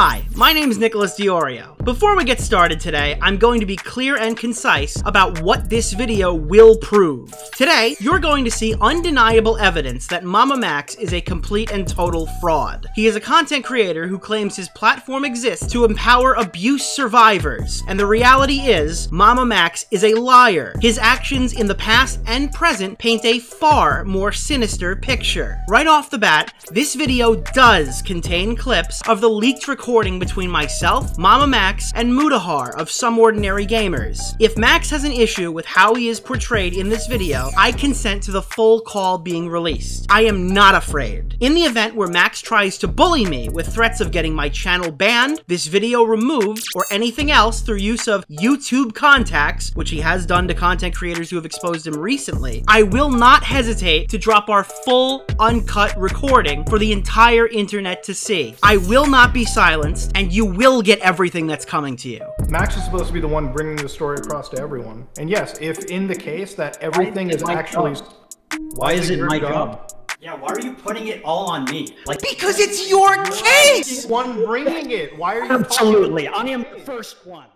Hi, my name is Nicholas DeOrio. Before we get started today, I'm going to be clear and concise about what this video will prove. Today, you're going to see undeniable evidence that Mama Max is a complete and total fraud. He is a content creator who claims his platform exists to empower abuse survivors, and the reality is, Mama Max is a liar. His actions in the past and present paint a far more sinister picture. Right off the bat, this video does contain clips of the leaked recording between myself, Mama Max, and Mutahar of Some Ordinary Gamers. If Max has an issue with how he is portrayed in this video, I consent to the full call being released. I am not afraid. In the event where Max tries to bully me with threats of getting my channel banned, this video removed, or anything else through use of YouTube contacts, which he has done to content creators who have exposed him recently, I will not hesitate to drop our full, uncut recording for the entire internet to see. I will not be silenced, and you will get everything that's coming to you. Max is supposed to be the one bringing the story across to everyone. And yes, if in the case that everything is actually. job? Why is it my job? job? Yeah, why are you putting it all on me? Like, Because it's your case! One bringing it. Why are you absolutely, I am the first one.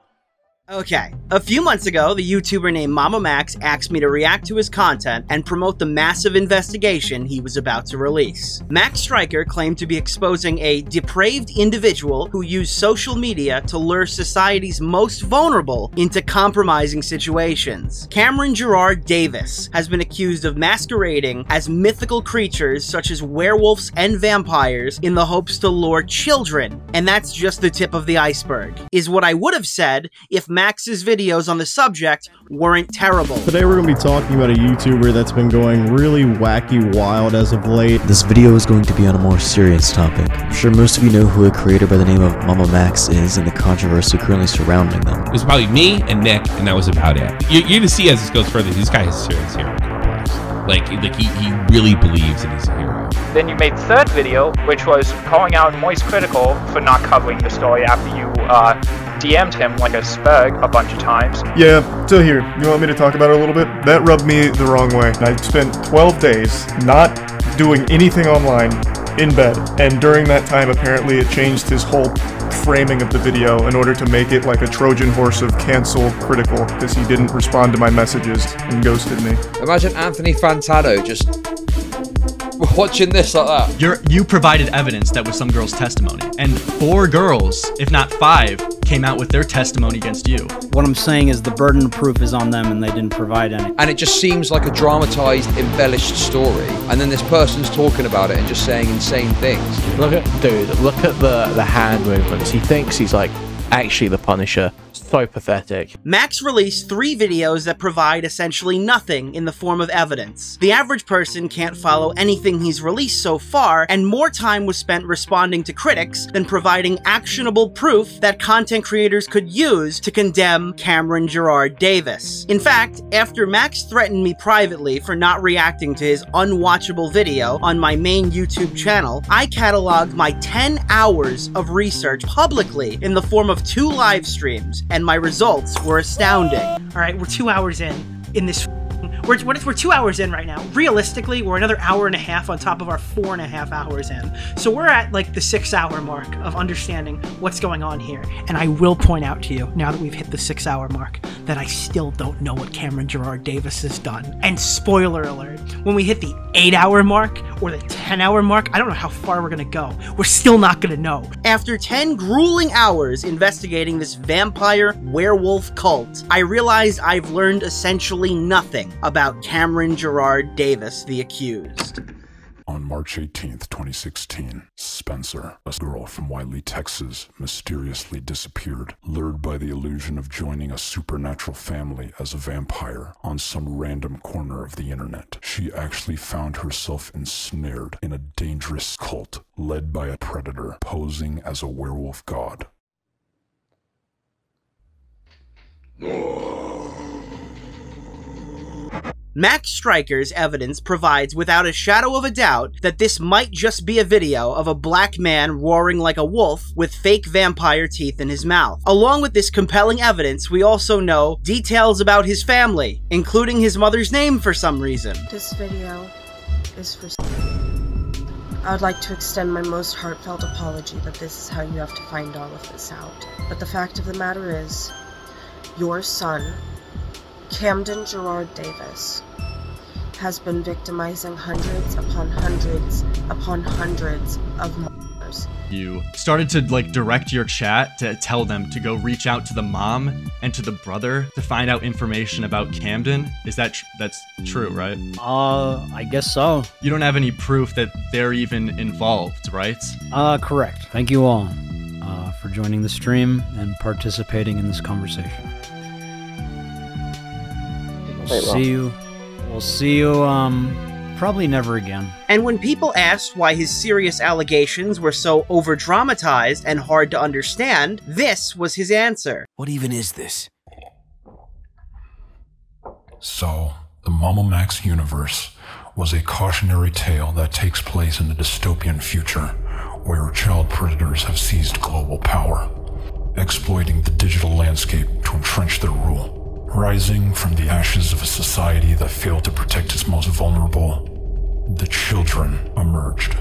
Okay, a few months ago, the YouTuber named Mama Max asked me to react to his content and promote the massive investigation he was about to release. Max Striker claimed to be exposing a depraved individual who used social media to lure society's most vulnerable into compromising situations. Cameron Jirard Davis has been accused of masquerading as mythical creatures such as werewolves and vampires in the hopes to lure children, and that's just the tip of the iceberg, is what I would have said if Max's videos on the subject weren't terrible. Today we're going to be talking about a YouTuber that's been going really wacky wild as of late. This video is going to be on a more serious topic. I'm sure most of you know who a creator by the name of Mama Max is and the controversy currently surrounding them. It was probably me and Nick, and that was about it. You're, you're gonna see as this goes further, this guy has serious here. complex. Like, like he, he really believes that he's a hero. Then you made third video, which was calling out Moist Critical for not covering the story after you uh, DM'd him like a spurg a bunch of times. Yeah, so here, you want me to talk about it a little bit? That rubbed me the wrong way. I spent 12 days not doing anything online in bed, and during that time, apparently, it changed his whole framing of the video in order to make it like a Trojan horse of cancel critical because he didn't respond to my messages and ghosted me. Imagine Anthony Fantano just watching this like that. You're, you provided evidence that was some girl's testimony, and four girls, if not five, came out with their testimony against you. What I'm saying is the burden of proof is on them and they didn't provide any. And it just seems like a dramatized, embellished story. And then this person's talking about it and just saying insane things. Look at, dude, look at the, the hand movements. He thinks he's like actually the Punisher. So pathetic. Max released three videos that provide essentially nothing in the form of evidence. The average person can't follow anything he's released so far, and more time was spent responding to critics than providing actionable proof that content creators could use to condemn Cameron Jirard Davis. In fact, after Max threatened me privately for not reacting to his unwatchable video on my main YouTube channel, I cataloged my 10 hours of research publicly in the form of two live streams, and my results were astounding. All right, we're two hours in in this. We're, we're two hours in right now? Realistically, we're another hour and a half on top of our four and a half hours in. So we're at like the six hour mark of understanding what's going on here. And I will point out to you, now that we've hit the six hour mark, that I still don't know what Cameron Jirard Davis has done. And spoiler alert, when we hit the eight hour mark or the 10 hour mark, I don't know how far we're gonna go. We're still not gonna know. After 10 grueling hours investigating this vampire werewolf cult, I realized I've learned essentially nothing about Cameron Jirard Davis, the accused. On March 18th, 2016, Spencer, a girl from Wiley, Texas, mysteriously disappeared, lured by the illusion of joining a supernatural family as a vampire on some random corner of the internet. She actually found herself ensnared in a dangerous cult led by a predator posing as a werewolf god. Max Striker's evidence provides without a shadow of a doubt that this might just be a video of a black man roaring like a wolf with fake vampire teeth in his mouth. Along with this compelling evidence, we also know details about his family, including his mother's name for some reason. This video is for. I would like to extend my most heartfelt apology that this is how you have to find all of this out. But the fact of the matter is, your son, Camdon Jirard Davis, has been victimizing hundreds upon hundreds upon hundreds of mothers. You started to like direct your chat to tell them to go reach out to the mom and to the brother to find out information about Camdon. Is that tr- that's true, right? Uh, I guess so. You don't have any proof that they're even involved, right? Uh, correct. Thank you all uh, for joining the stream and participating in this conversation. We'll Wait, well- see you. We'll see you. Um, probably never again. And when people asked why his serious allegations were so overdramatized and hard to understand, this was his answer. What even is this? So, the Mama Max universe was a cautionary tale that takes place in a dystopian future where child predators have seized global power, exploiting the digital landscape to entrench their rule. Rising from the ashes of a society that failed to protect its most vulnerable, the children emerged.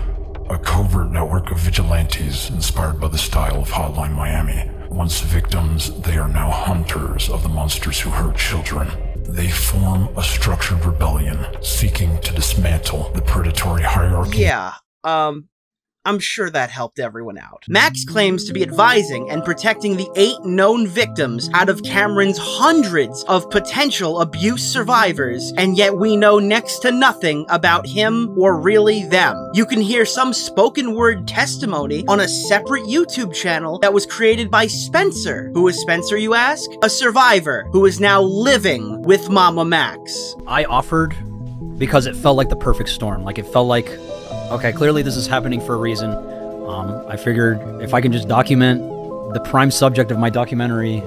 A covert network of vigilantes inspired by the style of Hotline Miami. Once victims, they are now hunters of the monsters who hurt children. They form a structured rebellion seeking to dismantle the predatory hierarchy. Yeah, um, I'm sure that helped everyone out. Max claims to be advising and protecting the eight known victims out of Cameron's hundreds of potential abuse survivors, and yet we know next to nothing about him or really them. You can hear some spoken word testimony on a separate YouTube channel that was created by Spencer. Who is Spencer, you ask? A survivor who is now living with Mama Max. I offered because it felt like the perfect storm. Like it felt like, okay, clearly this is happening for a reason. Um, I figured if I can just document the prime subject of my documentary,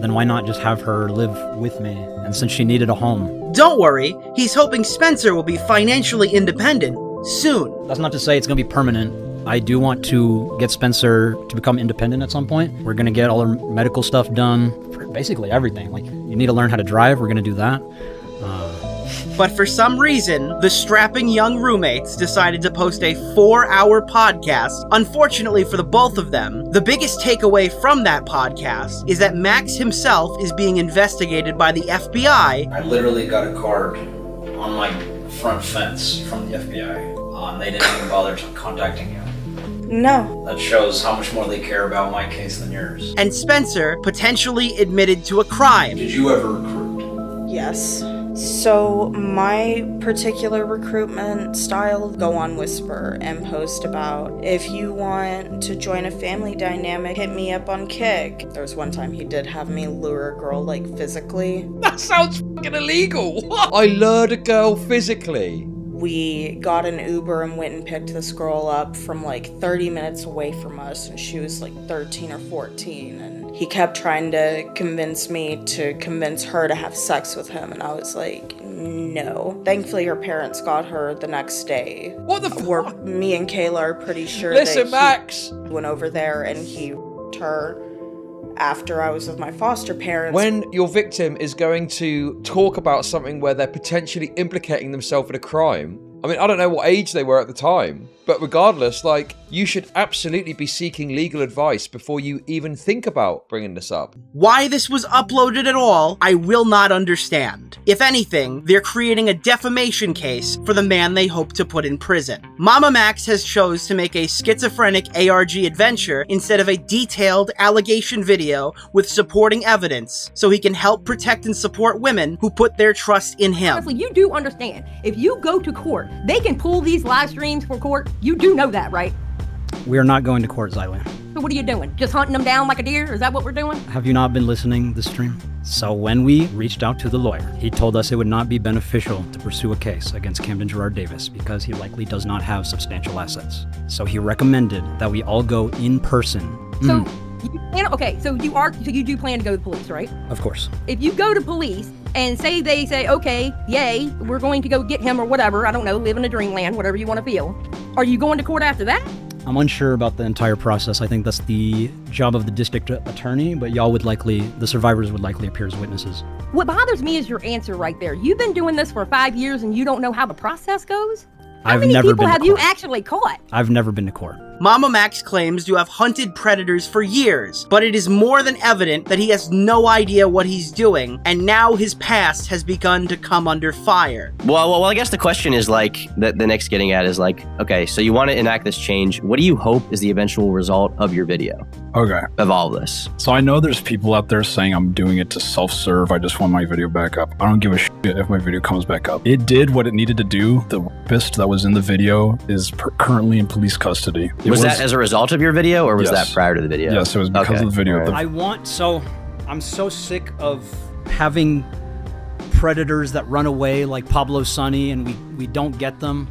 then why not just have her live with me? And since she needed a home, Don't worry, he's hoping Spencer will be financially independent soon. that's not to say it's gonna be permanent. I do want to get Spencer to become independent at some point. We're gonna get all her medical stuff done, basically everything. Like you need to learn how to drive. We're gonna do that. But for some reason, the strapping young roommates decided to post a four hour podcast. Unfortunately for the both of them, the biggest takeaway from that podcast is that Max himself is being investigated by the FBI. I literally got a card on my front fence from the FBI. Uh, and they didn't even bother contacting you. No. That shows how much more they care about my case than yours. And Spencer potentially admitted to a crime. Did you ever recruit? Yes. So, my particular recruitment style go on Whisper and post about if you want to join a family dynamic, hit me up on Kik. There was one time he did have me lure a girl like physically. That sounds fucking illegal. What? I lured a girl physically. We got an Uber and went and picked this girl up from like 30 minutes away from us, and she was like 13 or 14. And he kept trying to convince me to convince her to have sex with him, and I was like, no. Thankfully, her parents got her the next day. What the fuck? Me and Kayla are pretty sure Listen, that Max. went over there and he her after I was with my foster parents. When your victim is going to talk about something where they're potentially implicating themselves in a crime, I mean, I don't know what age they were at the time, but regardless, like, you should absolutely be seeking legal advice before you even think about bringing this up. Why this was uploaded at all, I will not understand. If anything, they're creating a defamation case for the man they hope to put in prison. Mama Max has chose to make a schizophrenic ARG adventure instead of a detailed allegation video with supporting evidence so he can help protect and support women who put their trust in him. Honestly, you do understand. If you go to court, they can pull these live streams for court. You do know that, right? we are not going to court, Xylan. So what are you doing? Just hunting them down like a deer? Is that what we're doing? Have you not been listening the stream? So when we reached out to the lawyer, he told us it would not be beneficial to pursue a case against Camdon Jirard Davis because he likely does not have substantial assets. So he recommended that we all go in person. So Mm, you plan, okay, so you are so you do plan to go to the police, right? of course. If you go to police and say they say, okay, yay, we're going to go get him or whatever, I don't know, live in a dreamland, whatever you want to feel. Are you going to court after that? I'm unsure about the entire process. I think that's the job of the district attorney, but y'all would likely, the survivors would likely appear as witnesses. What bothers me is your answer right there. You've been doing this for five years and you don't know how the process goes? How I've many never people have you actually caught? I've never been to court. Mama Max claims to have hunted predators for years, but it is more than evident that he has no idea what he's doing, and now his past has begun to come under fire. Well, well, well, I guess the question is like that the next getting at is like, okay, so you want to enact this change. What do you hope is the eventual result of your video Okay. of all this? So I know there's people out there saying I'm doing it to self-serve. I just want my video back up. I don't give a shit if my video comes back up. It did what it needed to do. The rapist that was in the video is per- currently in police custody. It Was, that as a result of your video, or was Yes. that prior to the video? Yes, it was because Okay. of the video. The- I want so I'm so sick of having predators that run away like Pablo Sonny and we we don't get them.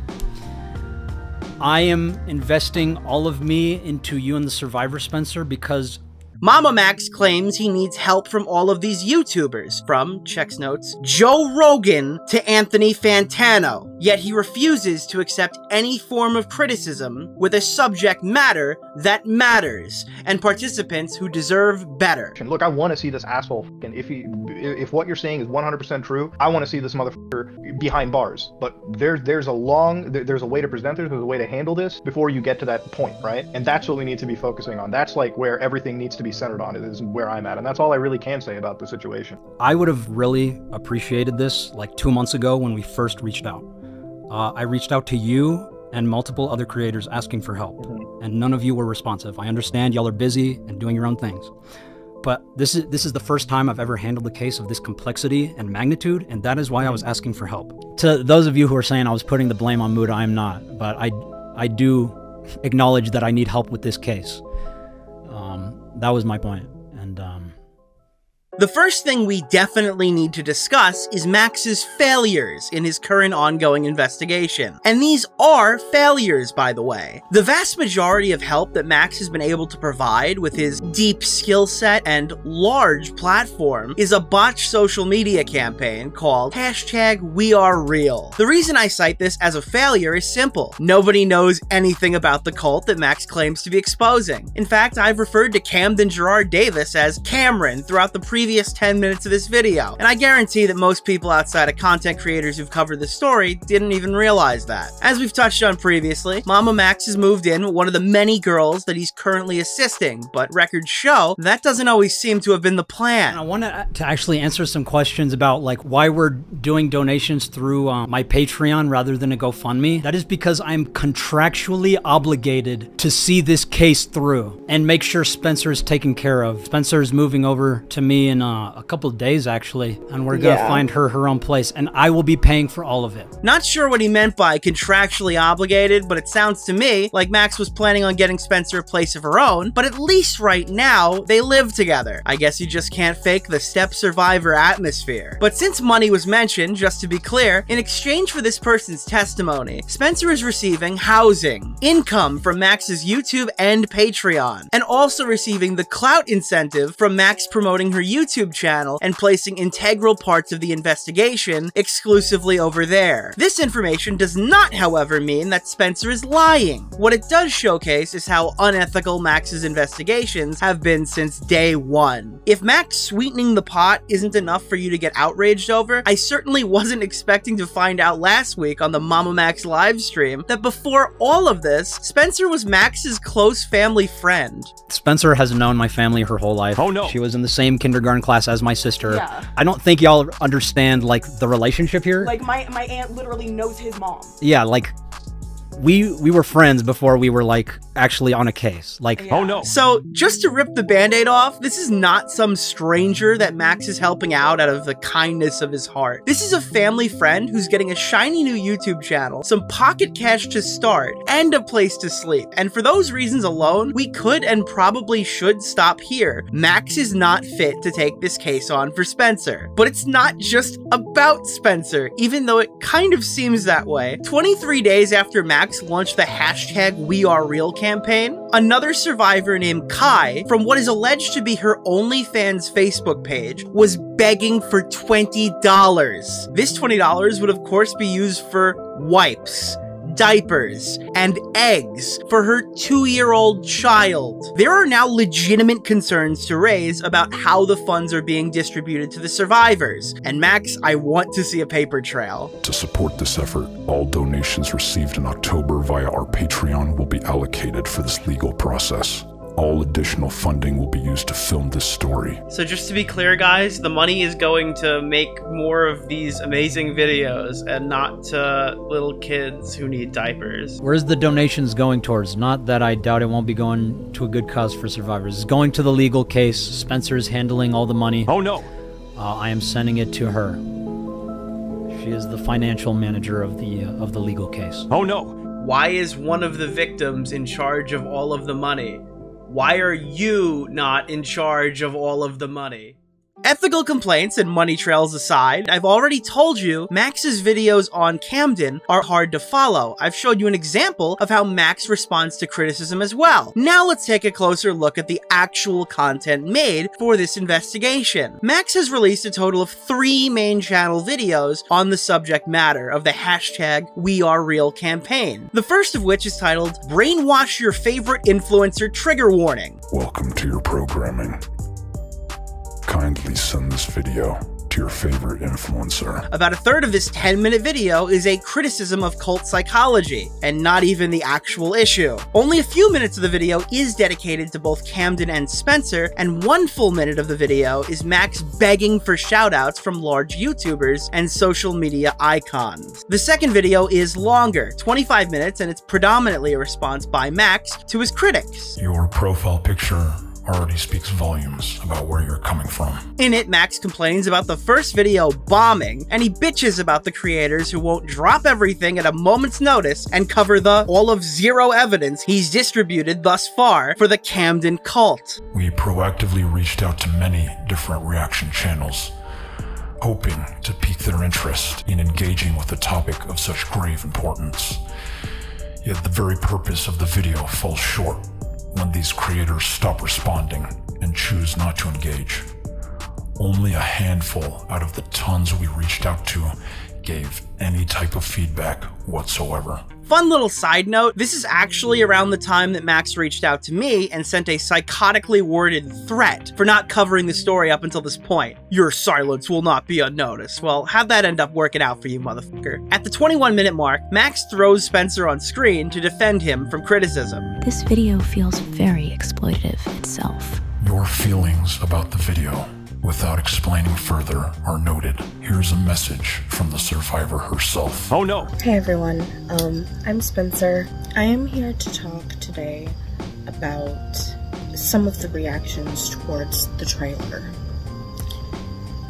I am investing all of me into you and the survivor Spencer because Mama Max claims he needs help from all of these YouTubers, from, checks notes, Joe Rogan to Anthony Fantano, yet he refuses to accept any form of criticism with a subject matter that matters, and participants who deserve better. Look, I want to see this asshole. If he, if what you're saying is 100% true, I want to see this motherfucker behind bars. But there's there's a long there- there's a way to present this, there's a way to handle this before you get to that point, right? And that's what we need to be focusing on. That's like where everything needs to be centered on. It is where I'm at, and that's all I really can say about the situation. I would have really appreciated this like two months ago when we first reached out. Uh, I reached out to you and multiple other creators asking for help, and none of you were responsive. I understand y'all are busy and doing your own things, but this is this is the first time I've ever handled a case of this complexity and magnitude, and that is why I was asking for help. To those of you who are saying I was putting the blame on Muta, I am not, but I I do acknowledge that I need help with this case. That was my point, The first thing we definitely need to discuss is Max's failures in his current ongoing investigation. And these are failures, by the way. The vast majority of help that Max has been able to provide with his deep skill set and large platform is a botched social media campaign called hashtag we are real. The reason I cite this as a failure is simple. Nobody knows anything about the cult that Max claims to be exposing. In fact, I've referred to Camdon Jirard Davis as Cameron throughout the previous 10 minutes of this video, and I guarantee that most people outside of content creators who've covered this story didn't even realize that. As we've touched on previously, Mama Max has moved in with one of the many girls that he's currently assisting, but records show that doesn't always seem to have been the plan. I want to to actually answer some questions about like why we're doing donations through uh, my Patreon rather than a GoFundMe. That is because I'm contractually obligated to see this case through and make sure Spencer is taken care of. Spencer is moving over to me in uh, a couple days actually, and we're gonna Yeah. find her her own place, and I will be paying for all of it. Not sure what he meant by contractually obligated, but it sounds to me like Max was planning on getting Spencer a place of her own, but at least right now, they live together. I guess you just can't fake the step survivor atmosphere. But since money was mentioned, just to be clear, in exchange for this person's testimony, Spencer is receiving housing, income from Max's YouTube and Patreon, and also receiving the clout incentive from Max promoting her YouTube channel and placing integral parts of the investigation exclusively over there. This information does not, however, mean that Spencer is lying. What it does showcase is how unethical Max's investigations have been since day one. If Max sweetening the pot isn't enough for you to get outraged over, I certainly wasn't expecting to find out last week on the Mama Max live stream that before all of this, Spencer was Max's close family friend. Spencer has known my family her whole life. Oh no. She was in the same kindergarten class as my sister. Yeah. I don't think y'all understand like the relationship here. Like my my aunt literally knows his mom. yeah, like we we were friends before we were like actually on a case. Like Oh no. So, just to rip the band aid off, this is not some stranger that Max is helping out out of the kindness of his heart. This is a family friend who's getting a shiny new YouTube channel, some pocket cash to start, and a place to sleep. And for those reasons alone, we could and probably should stop here. Max is not fit to take this case on for Spencer. But it's not just about Spencer, even though it kind of seems that way. 23 days after Max launched the hashtag We Are Real campaign, another survivor named Kai, from what is alleged to be her OnlyFans Facebook page, was begging for $20. This $20 would of course be used for wipes, diapers and eggs for her two year old child. There are now legitimate concerns to raise about how the funds are being distributed to the survivors. And Max, I want to see a paper trail. To support this effort, all donations received in October via our Patreon will be allocated for this legal process. All additional funding will be used to film this story. So, just to be clear, guys, the money is going to make more of these amazing videos and not to little kids who need diapers. Where's the donations going towards? Not that I doubt it won't be going to a good cause for survivors. It's going to the legal case. Spencer is handling all the money. Oh no! Uh, I am sending it to her. She is the financial manager of the uh, of the legal case. Oh no! Why is one of the victims in charge of all of the money? Why are you not in charge of all of the money? Ethical complaints and money trails aside, I've already told you Max's videos on Camdon are hard to follow. I've showed you an example of how Max responds to criticism as well. Now let's take a closer look at the actual content made for this investigation. Max has released a total of three main channel videos on the subject matter of the hashtag We Are Real campaign. The first of which is titled Brainwash Your Favorite Influencer Trigger Warning. Welcome to your programming. Kindly send this video to your favorite influencer. About a third of this 10 minute video is a criticism of cult psychology, and not even the actual issue. Only a few minutes of the video is dedicated to both Camdon and Spencer, and one full minute of the video is Max begging for shoutouts from large YouTubers and social media icons. The second video is longer, 25 minutes, and it's predominantly a response by Max to his critics. Your profile picture already speaks volumes about where you're coming from. In it, Max complains about the first video bombing, and he bitches about the creators who won't drop everything at a moment's notice and cover the all of zero evidence he's distributed thus far for the Camdon cult. We proactively reached out to many different reaction channels, hoping to pique their interest in engaging with a topic of such grave importance. Yet the very purpose of the video falls short when these creators stop responding and choose not to engage. Only a handful out of the tons we reached out to gave any type of feedback whatsoever. Fun little side note, this is actually around the time that Max reached out to me and sent a psychotically worded threat for not covering the story up until this point. Your silence will not be unnoticed. Well, how'd that end up working out for you, motherfucker? At the 21 minute mark, Max throws Spencer on screen to defend him from criticism. This video feels very exploitative itself. Your feelings about the video, without explaining further, are noted. Here's a message from the survivor herself. Oh no! Hey everyone, um, I'm Spencer. I am here to talk today about some of the reactions towards the trailer.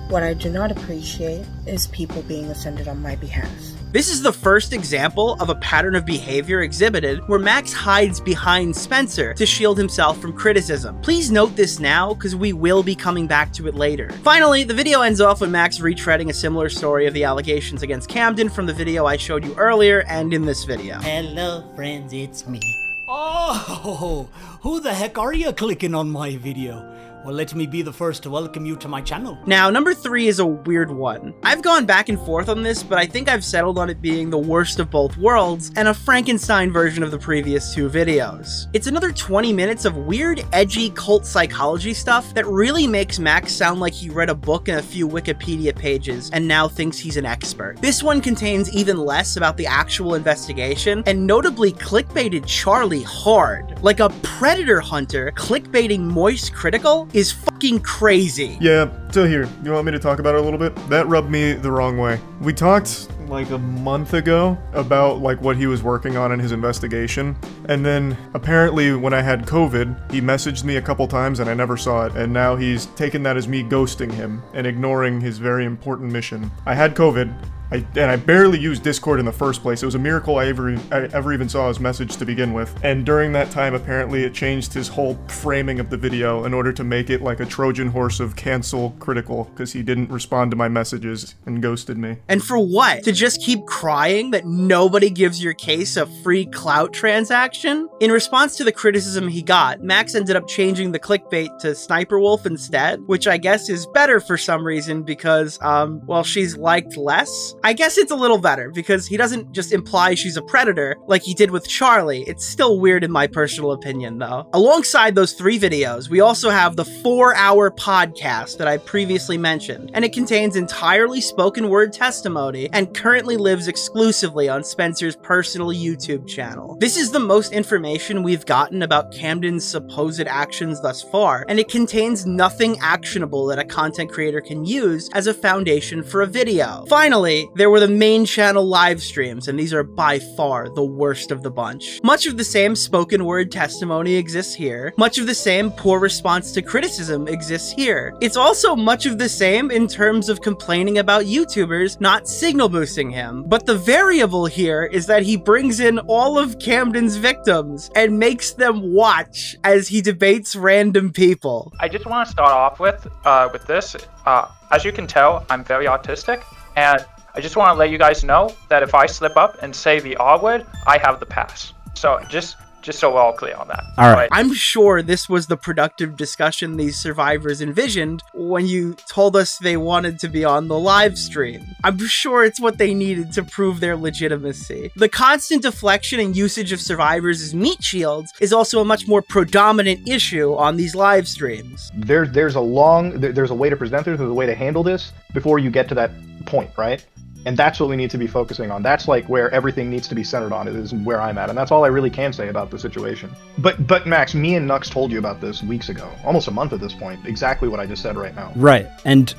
What I do not appreciate is people being offended on my behalf. This is the first example of a pattern of behavior exhibited where Max hides behind Spencer to shield himself from criticism. Please note this now, because we will be coming back to it later. Finally, the video ends off with Max retreading a similar story of the allegations against Camdon from the video I showed you earlier and in this video. Hello, friends, it's me. Oh, who the heck are you clicking on my video? Well, let me be the first to welcome you to my channel. Now, number three is a weird one. I've gone back and forth on this, but I think I've settled on it being the worst of both worlds and a Frankenstein version of the previous two videos. It's another 20 minutes of weird, edgy cult psychology stuff that really makes Max sound like he read a book and a few Wikipedia pages and now thinks he's an expert. This one contains even less about the actual investigation and notably clickbaited Charlie hard. Like a predator hunter clickbaiting Moist Critical is fucking crazy. Yeah, still here, you want me to talk about it a little bit? That rubbed me the wrong way. We talked like a month ago about like what he was working on in his investigation. And then apparently when I had COVID, he messaged me a couple times and I never saw it. And now he's taken that as me ghosting him and ignoring his very important mission. I had COVID. I, and I barely used Discord in the first place. It was a miracle I ever, I ever even saw his message to begin with. And during that time, apparently, it changed his whole framing of the video in order to make it like a Trojan horse of cancel critical because he didn't respond to my messages and ghosted me. And for what? Just keep crying that nobody gives your case a free clout transaction? In response to the criticism he got, Max ended up changing the clickbait to Sniper Wolf instead, which I guess is better for some reason because, um, well, she's liked less. I guess it's a little better because he doesn't just imply she's a predator like he did with Charlie. It's still weird in my personal opinion, though. Alongside those three videos, we also have the four hour podcast that I previously mentioned, and it contains entirely spoken word testimony and currently lives exclusively on Spencer's personal YouTube channel. This is the most information we've gotten about Camdon's supposed actions thus far, and it contains nothing actionable that a content creator can use as a foundation for a video. Finally, there were the main channel live streams, and these are by far the worst of the bunch. Much of the same spoken word testimony exists here, much of the same poor response to criticism exists here. It's also much of the same in terms of complaining about YouTubers not signal boosting him, but the variable here is that he brings in all of Camdon's victims and makes them watch as he debates random people. I just want to start off with uh, with this. Uh, as you can tell, I'm very autistic, and I just want to let you guys know that if I slip up and say the R word, I have the pass. So just just so we're all clear on that. All right. I'm sure this was the productive discussion these survivors envisioned when you told us they wanted to be on the live stream. I'm sure it's what they needed to prove their legitimacy. The constant deflection and usage of survivors as meat shields is also a much more predominant issue on these live streams. There, there's a long, there, there's a way to present this, there's a way to handle this before you get to that point, right? And that's what we need to be focusing on. That's like where everything needs to be centered on. It is where I'm at, and that's all I really can say about the situation. But but Max, me and Nux told you about this weeks ago, almost a month at this point. Exactly what I just said right now. Right. And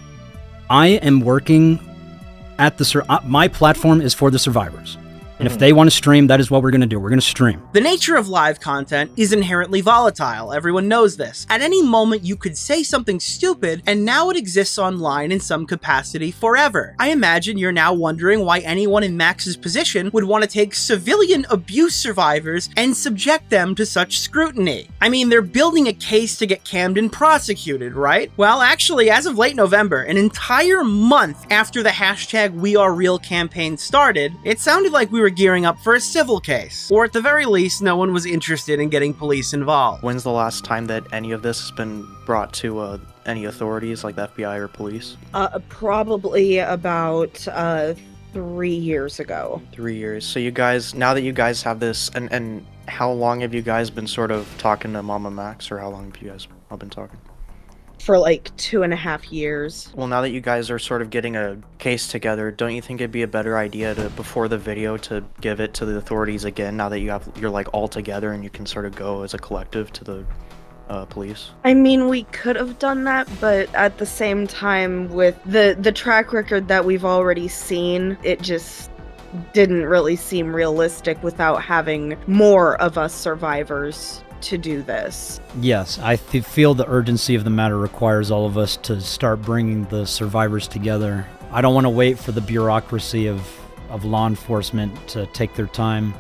I am working at the sur- uh, my platform is for the survivors. And if they want to stream, that is what we're going to do. We're going to stream. The nature of live content is inherently volatile. Everyone knows this. At any moment, you could say something stupid, and now it exists online in some capacity forever. I imagine you're now wondering why anyone in Max's position would want to take civilian abuse survivors and subject them to such scrutiny. I mean, they're building a case to get Camdon prosecuted, right? Well, actually, as of late November, an entire month after the hashtag We Are Real campaign started, it sounded like we were gearing up for a civil case. Or at the very least, no one was interested in getting police involved. When's the last time that any of this has been brought to uh, any authorities like the FBI or police? Uh, probably about uh, three years ago. Three years. So you guys, now that you guys have this, and and how long have you guys been sort of talking to Mama Max, or how long have you guys all been talking? For like two and a half years. Well, now that you guys are sort of getting a case together, don't you think it'd be a better idea to before the video to give it to the authorities again? Now that you have you're like all together and you can sort of go as a collective to the uh, police. I mean, we could have done that, but at the same time, with the the track record that we've already seen, it just didn't really seem realistic without having more of us survivors to do this. Yes, I th- feel the urgency of the matter requires all of us to start bringing the survivors together. I don't want to wait for the bureaucracy of, of law enforcement to take their time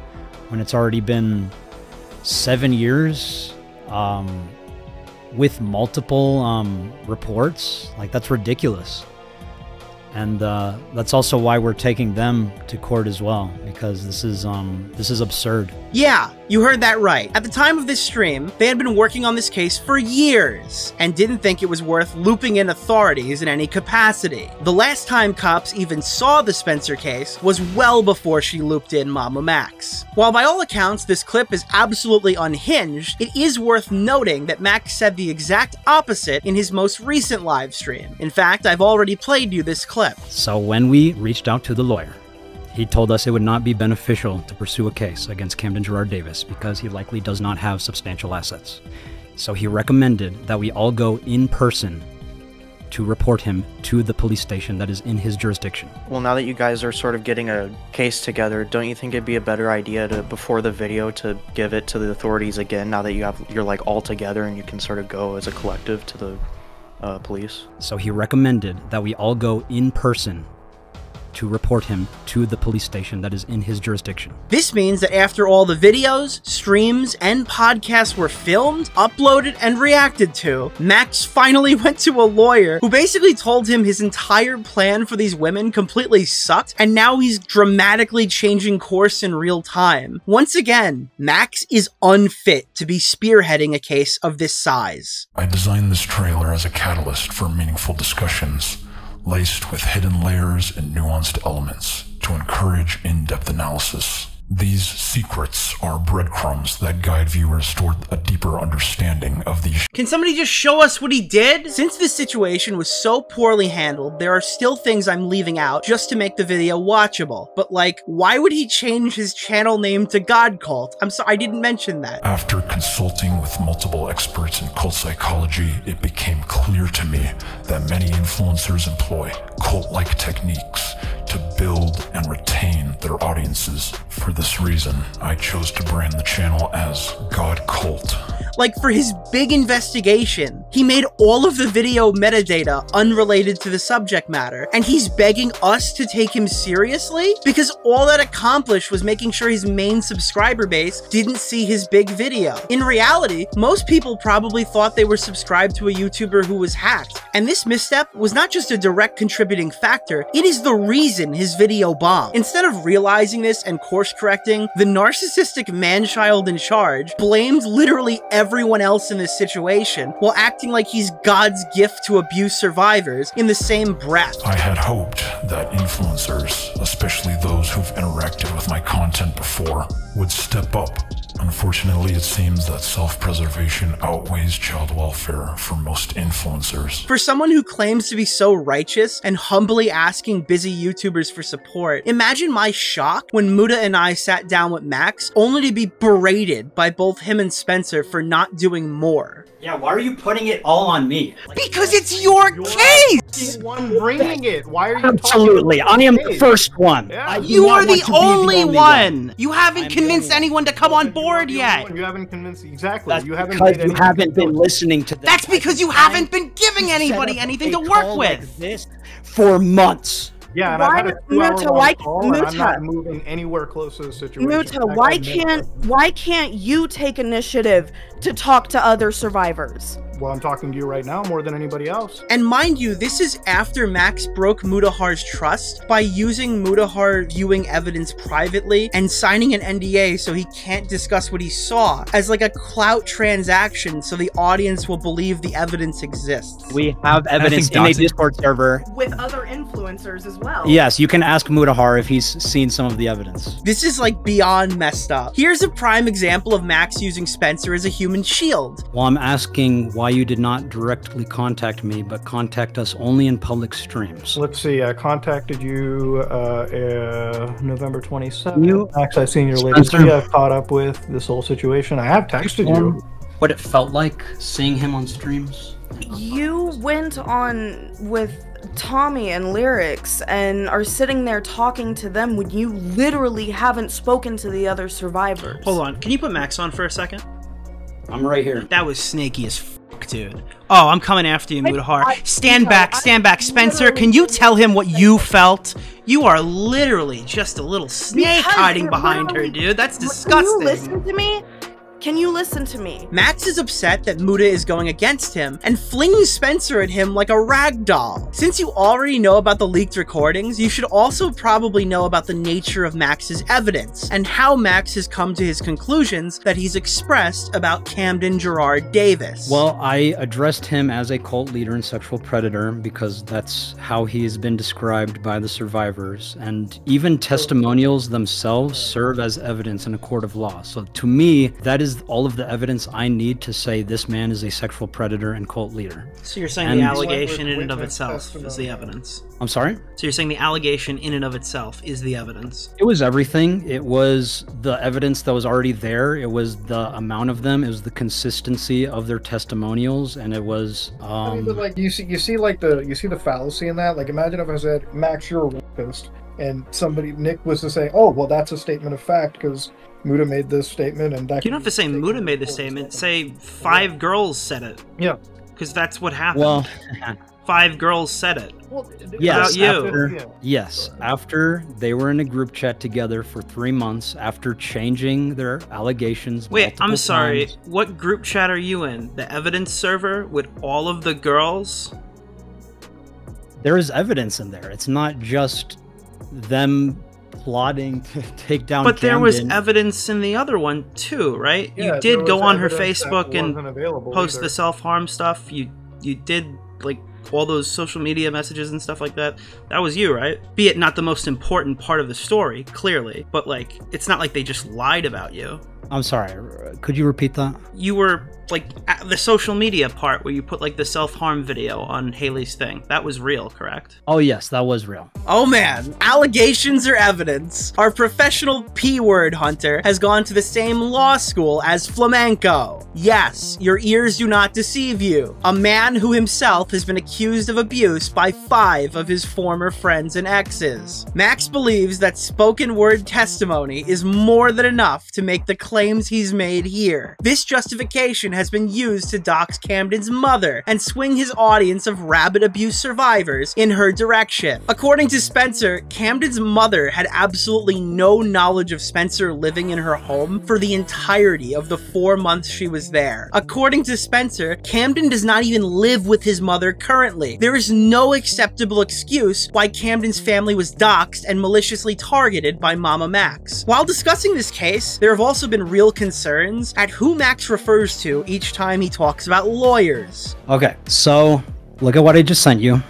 when it's already been seven years um, with multiple um, reports. Like, that's ridiculous. And uh, that's also why we're taking them to court as well, because this is um, this is absurd. Yeah, you heard that right. At the time of this stream, they had been working on this case for years and didn't think it was worth looping in authorities in any capacity. The last time cops even saw the Spencer case was well before she looped in Mama Max. While by all accounts this clip is absolutely unhinged, it is worth noting that Max said the exact opposite in his most recent live stream. In fact, I've already played you this clip. So when we reached out to the lawyer, he told us it would not be beneficial to pursue a case against Camdon Jirard Davis because he likely does not have substantial assets. So he recommended that we all go in person to report him to the police station that is in his jurisdiction. Well, now that you guys are sort of getting a case together, don't you think it'd be a better idea to before the video to give it to the authorities again? Now that you have you're like all together and you can sort of go as a collective to the uh, police. So he recommended that we all go in person to report him to the police station that is in his jurisdiction. This means that after all the videos, streams, and podcasts were filmed, uploaded, and reacted to, Max finally went to a lawyer who basically told him his entire plan for these women completely sucked, and now he's dramatically changing course in real time. Once again, Max is unfit to be spearheading a case of this size. I designed this trailer as a catalyst for meaningful discussions, laced with hidden layers and nuanced elements to encourage in-depth analysis. These secrets are breadcrumbs that guide viewers toward a deeper understanding of these Can somebody just show us what he did? Since this situation was so poorly handled, there are still things I'm leaving out just to make the video watchable. But like, why would he change his channel name to God Cult? I'm sorry, I didn't mention that. After consulting with multiple experts in cult psychology, it became clear to me that many influencers employ cult like techniques to build and retain their audiences. For this reason, I chose to brand the channel as God Cult. Like, for his big investigation, he made all of the video metadata unrelated to the subject matter, and he's begging us to take him seriously? Because all that accomplished was making sure his main subscriber base didn't see his big video. In reality, most people probably thought they were subscribed to a YouTuber who was hacked, and this misstep was not just a direct contributing factor, it is the reason his video bombed. Instead of realizing this and course correcting, the narcissistic man-child in charge blamed literally everyone else in this situation while acting like he's God's gift to abuse survivors in the same breath. I had hoped that influencers, especially those who've interacted with my content before, would step up. Unfortunately, it seems that self preservation outweighs child welfare for most influencers. For someone who claims to be so righteous and humbly asking busy YouTubers for support, imagine my shock when Muta and I sat down with Max only to be berated by both him and Spencer for not doing more. Yeah, why are you putting it all on me? Because it's your case! one bringing it. Why are you Absolutely, I am the first one. I do You are the to be only only one! You haven't convinced anyone to come on board yet! You haven't convinced exactly. That's you haven't because you haven't been listening to them. That's because you haven't been giving anybody anything to work call with! like this for months. Yeah, and Why I've had a does two-hour Muta long like- call, and I'm Muta- not moving anywhere close to the situation. Muta, fact, why can't why can't you take initiative to talk to other survivors? Well, I'm talking to you right now more than anybody else. And mind you, this is after Max broke Mutahar's trust by using Mutahar viewing evidence privately and signing an NDA so he can't discuss what he saw as like a clout transaction so the audience will believe the evidence exists. We have evidence in a Discord server. With other influencers as well. Yes, you can ask Mutahar if he's seen some of the evidence. This is like beyond messed up. Here's a prime example of Max using Spencer as a human shield. Well, I'm asking why you did not directly contact me, but contact us only in public streams. Let's see. I contacted you uh, uh, November 27th. You- Max, I've seen your latest Spencer. video. I've caught up with this whole situation. I have texted you. What it felt like seeing him on streams. You went on with Tommy and Lerix and are sitting there talking to them when you literally haven't spoken to the other survivors. Hold on, can you put Max on for a second? I'm right here. That was snaky as fuck, dude. Oh, I'm coming after you, Mutahar. Stand back, stand back. Spencer, can you tell him what you felt? You are literally just a little snake Because hiding behind her, dude. That's Can you disgusting. listen to me? Can you listen to me? Max is upset that Muta is going against him and flings Spencer at him like a rag doll. Since you already know about the leaked recordings, you should also probably know about the nature of Max's evidence and how Max has come to his conclusions that he's expressed about Camdon Jirard Davis. Well, I addressed him as a cult leader and sexual predator because that's how he has been described by the survivors. And even testimonials themselves serve as evidence in a court of law. So to me, that is all of the evidence I need to say this man is a sexual predator and cult leader. So you're saying And- the allegation in and of itself is the evidence. I'm sorry? So you're saying the allegation in and of itself is the evidence. It was everything. It was the evidence that was already there. It was the amount of them. It was the consistency of their testimonials, and it was I mean, um, but like you see, you see like the you see the fallacy in that. Like imagine if I said, "Max, you're a rapist," and somebody Nick was to say, "Oh, well, that's a statement of fact because Muta made this statement," and that You don't have to say Muta made the statement. Say five girls said it. Yeah. Because that's what happened. Well, five girls said it. Yes, Without you. after, yes, after they were in a group chat together for three months, after changing their allegations. Wait, I'm sorry. times. What group chat are you in? The evidence server with all of the girls? There is evidence in there. It's not just them plotting to take down. But there was evidence in the other one too, right? Yeah, you did go on her Facebook and post either. the self harm stuff. You you did like all those social media messages and stuff like that, that was you, right? Be it not the most important part of the story, clearly, but like, it's not like they just lied about you. I'm sorry. Could you repeat that? You were like the social media part where you put like the self harm video on Haley's thing. That was real, correct? Oh yes, that was real. Oh man, allegations or evidence. Our professional P word hunter has gone to the same law school as Flamenco. Yes, your ears do not deceive you. A man who himself has been accused of abuse by five of his former friends and exes. Max believes that spoken word testimony is more than enough to make the claims he's made here. This justification has been used to dox Camdon's mother and swing his audience of rabid abuse survivors in her direction. According to Spencer, Camdon's mother had absolutely no knowledge of Spencer living in her home for the entirety of the four months she was there. According to Spencer, Camdon does not even live with his mother currently. There is no acceptable excuse why Camdon's family was doxxed and maliciously targeted by Mama Max. While discussing this case, there have also been real concerns at who Max refers to each time he talks about lawyers. Okay, so look at what I just sent you.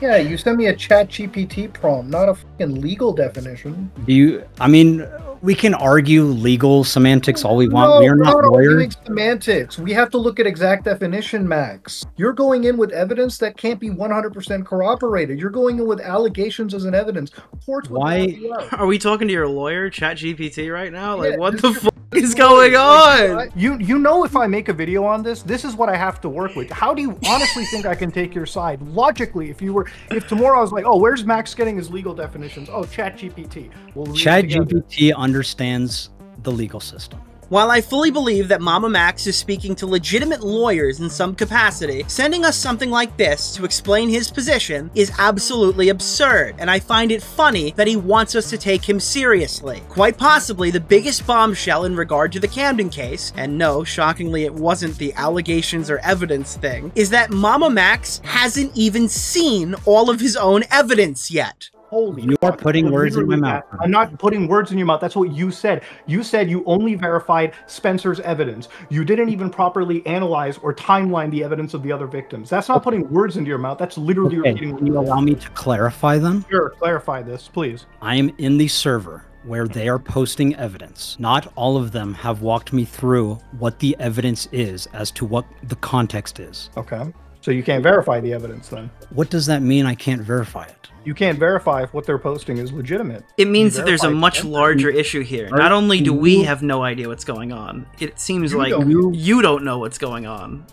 Yeah, you sent me a chat GPT prompt, not a fucking legal definition. Do you? I mean, we can argue legal semantics all we want. No, we are not we're lawyers. arguing semantics. We have to look at exact definition, Max. You're going in with evidence that can't be 100% corroborated. You're going in with allegations as an evidence. Courts Why back you up. are we talking to your lawyer, ChatGPT, right now? Like, Yeah, what the fuck is going on? You you know if I make a video on this, this is what I have to work with. How do you honestly think I can take your side? Logically, if you were if tomorrow I was like, oh, where's Max getting his legal definitions? Oh, Chat GPT. We'll read it. ChatGPT understands the legal system. While I fully believe that Mama Max is speaking to legitimate lawyers in some capacity, sending us something like this to explain his position is absolutely absurd, and I find it funny that he wants us to take him seriously. Quite possibly the biggest bombshell in regard to the Camdon case, and no, shockingly it wasn't the allegations or evidence thing, is that Mama Max hasn't even seen all of his own evidence yet. Holy You are putting words in my mouth. I'm not putting words in your mouth. That's what you said. You said you only verified Spencer's evidence. You didn't even properly analyze or timeline the evidence of the other victims. That's not putting words into your mouth. That's literally Okay, repeating. can you allow me to clarify them? Sure, clarify this, please. I am in the server where they are posting evidence. Not all of them have walked me through what the evidence is as to what the context is. Okay. So you can't verify the evidence then. What does that mean I can't verify it? You can't verify if what they're posting is legitimate. It means that there's a much Spencer. larger issue here. Are Not only do we have no idea what's going on, it seems You like don't. you don't know what's going on.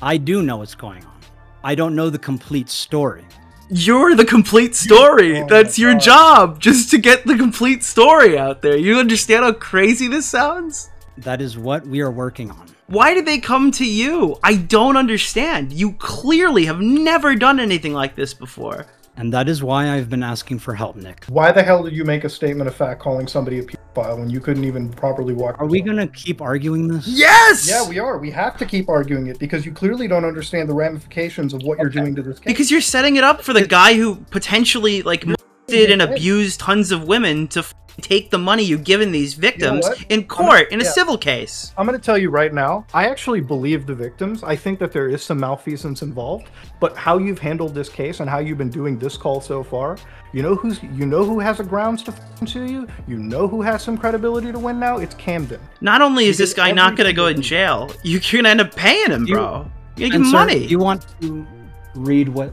I do know what's going on. I don't know the complete story. You're the complete story. Oh That's your job, just to get the complete story out there. You understand how crazy this sounds? That is what we are working on. Why did they come to you? I don't understand. You clearly have never done anything like this before. And that is why I've been asking for help, Nick. Why the hell did you make a statement of fact calling somebody a pedophile when you couldn't even properly walk? Are we gonna keep arguing this? Yes! Yeah, we are. We have to keep arguing it because you clearly don't understand the ramifications of what you're doing to this case. Because you're setting it up for the guy who potentially like molested and abused tons of women to f- take the money you've given these victims what? in court in a yeah. civil case. I'm going to tell you right now, I actually believe the victims. I think that there is some malfeasance involved, but how you've handled this case and how you've been doing this call so far, you know who's you know who has a grounds to f- sue you? You know who has some credibility to win now? It's Camdon. Not only is Because this guy not gonna go in jail, you're gonna end up paying him, bro. You're gonna give him Spencer, money. You want to read what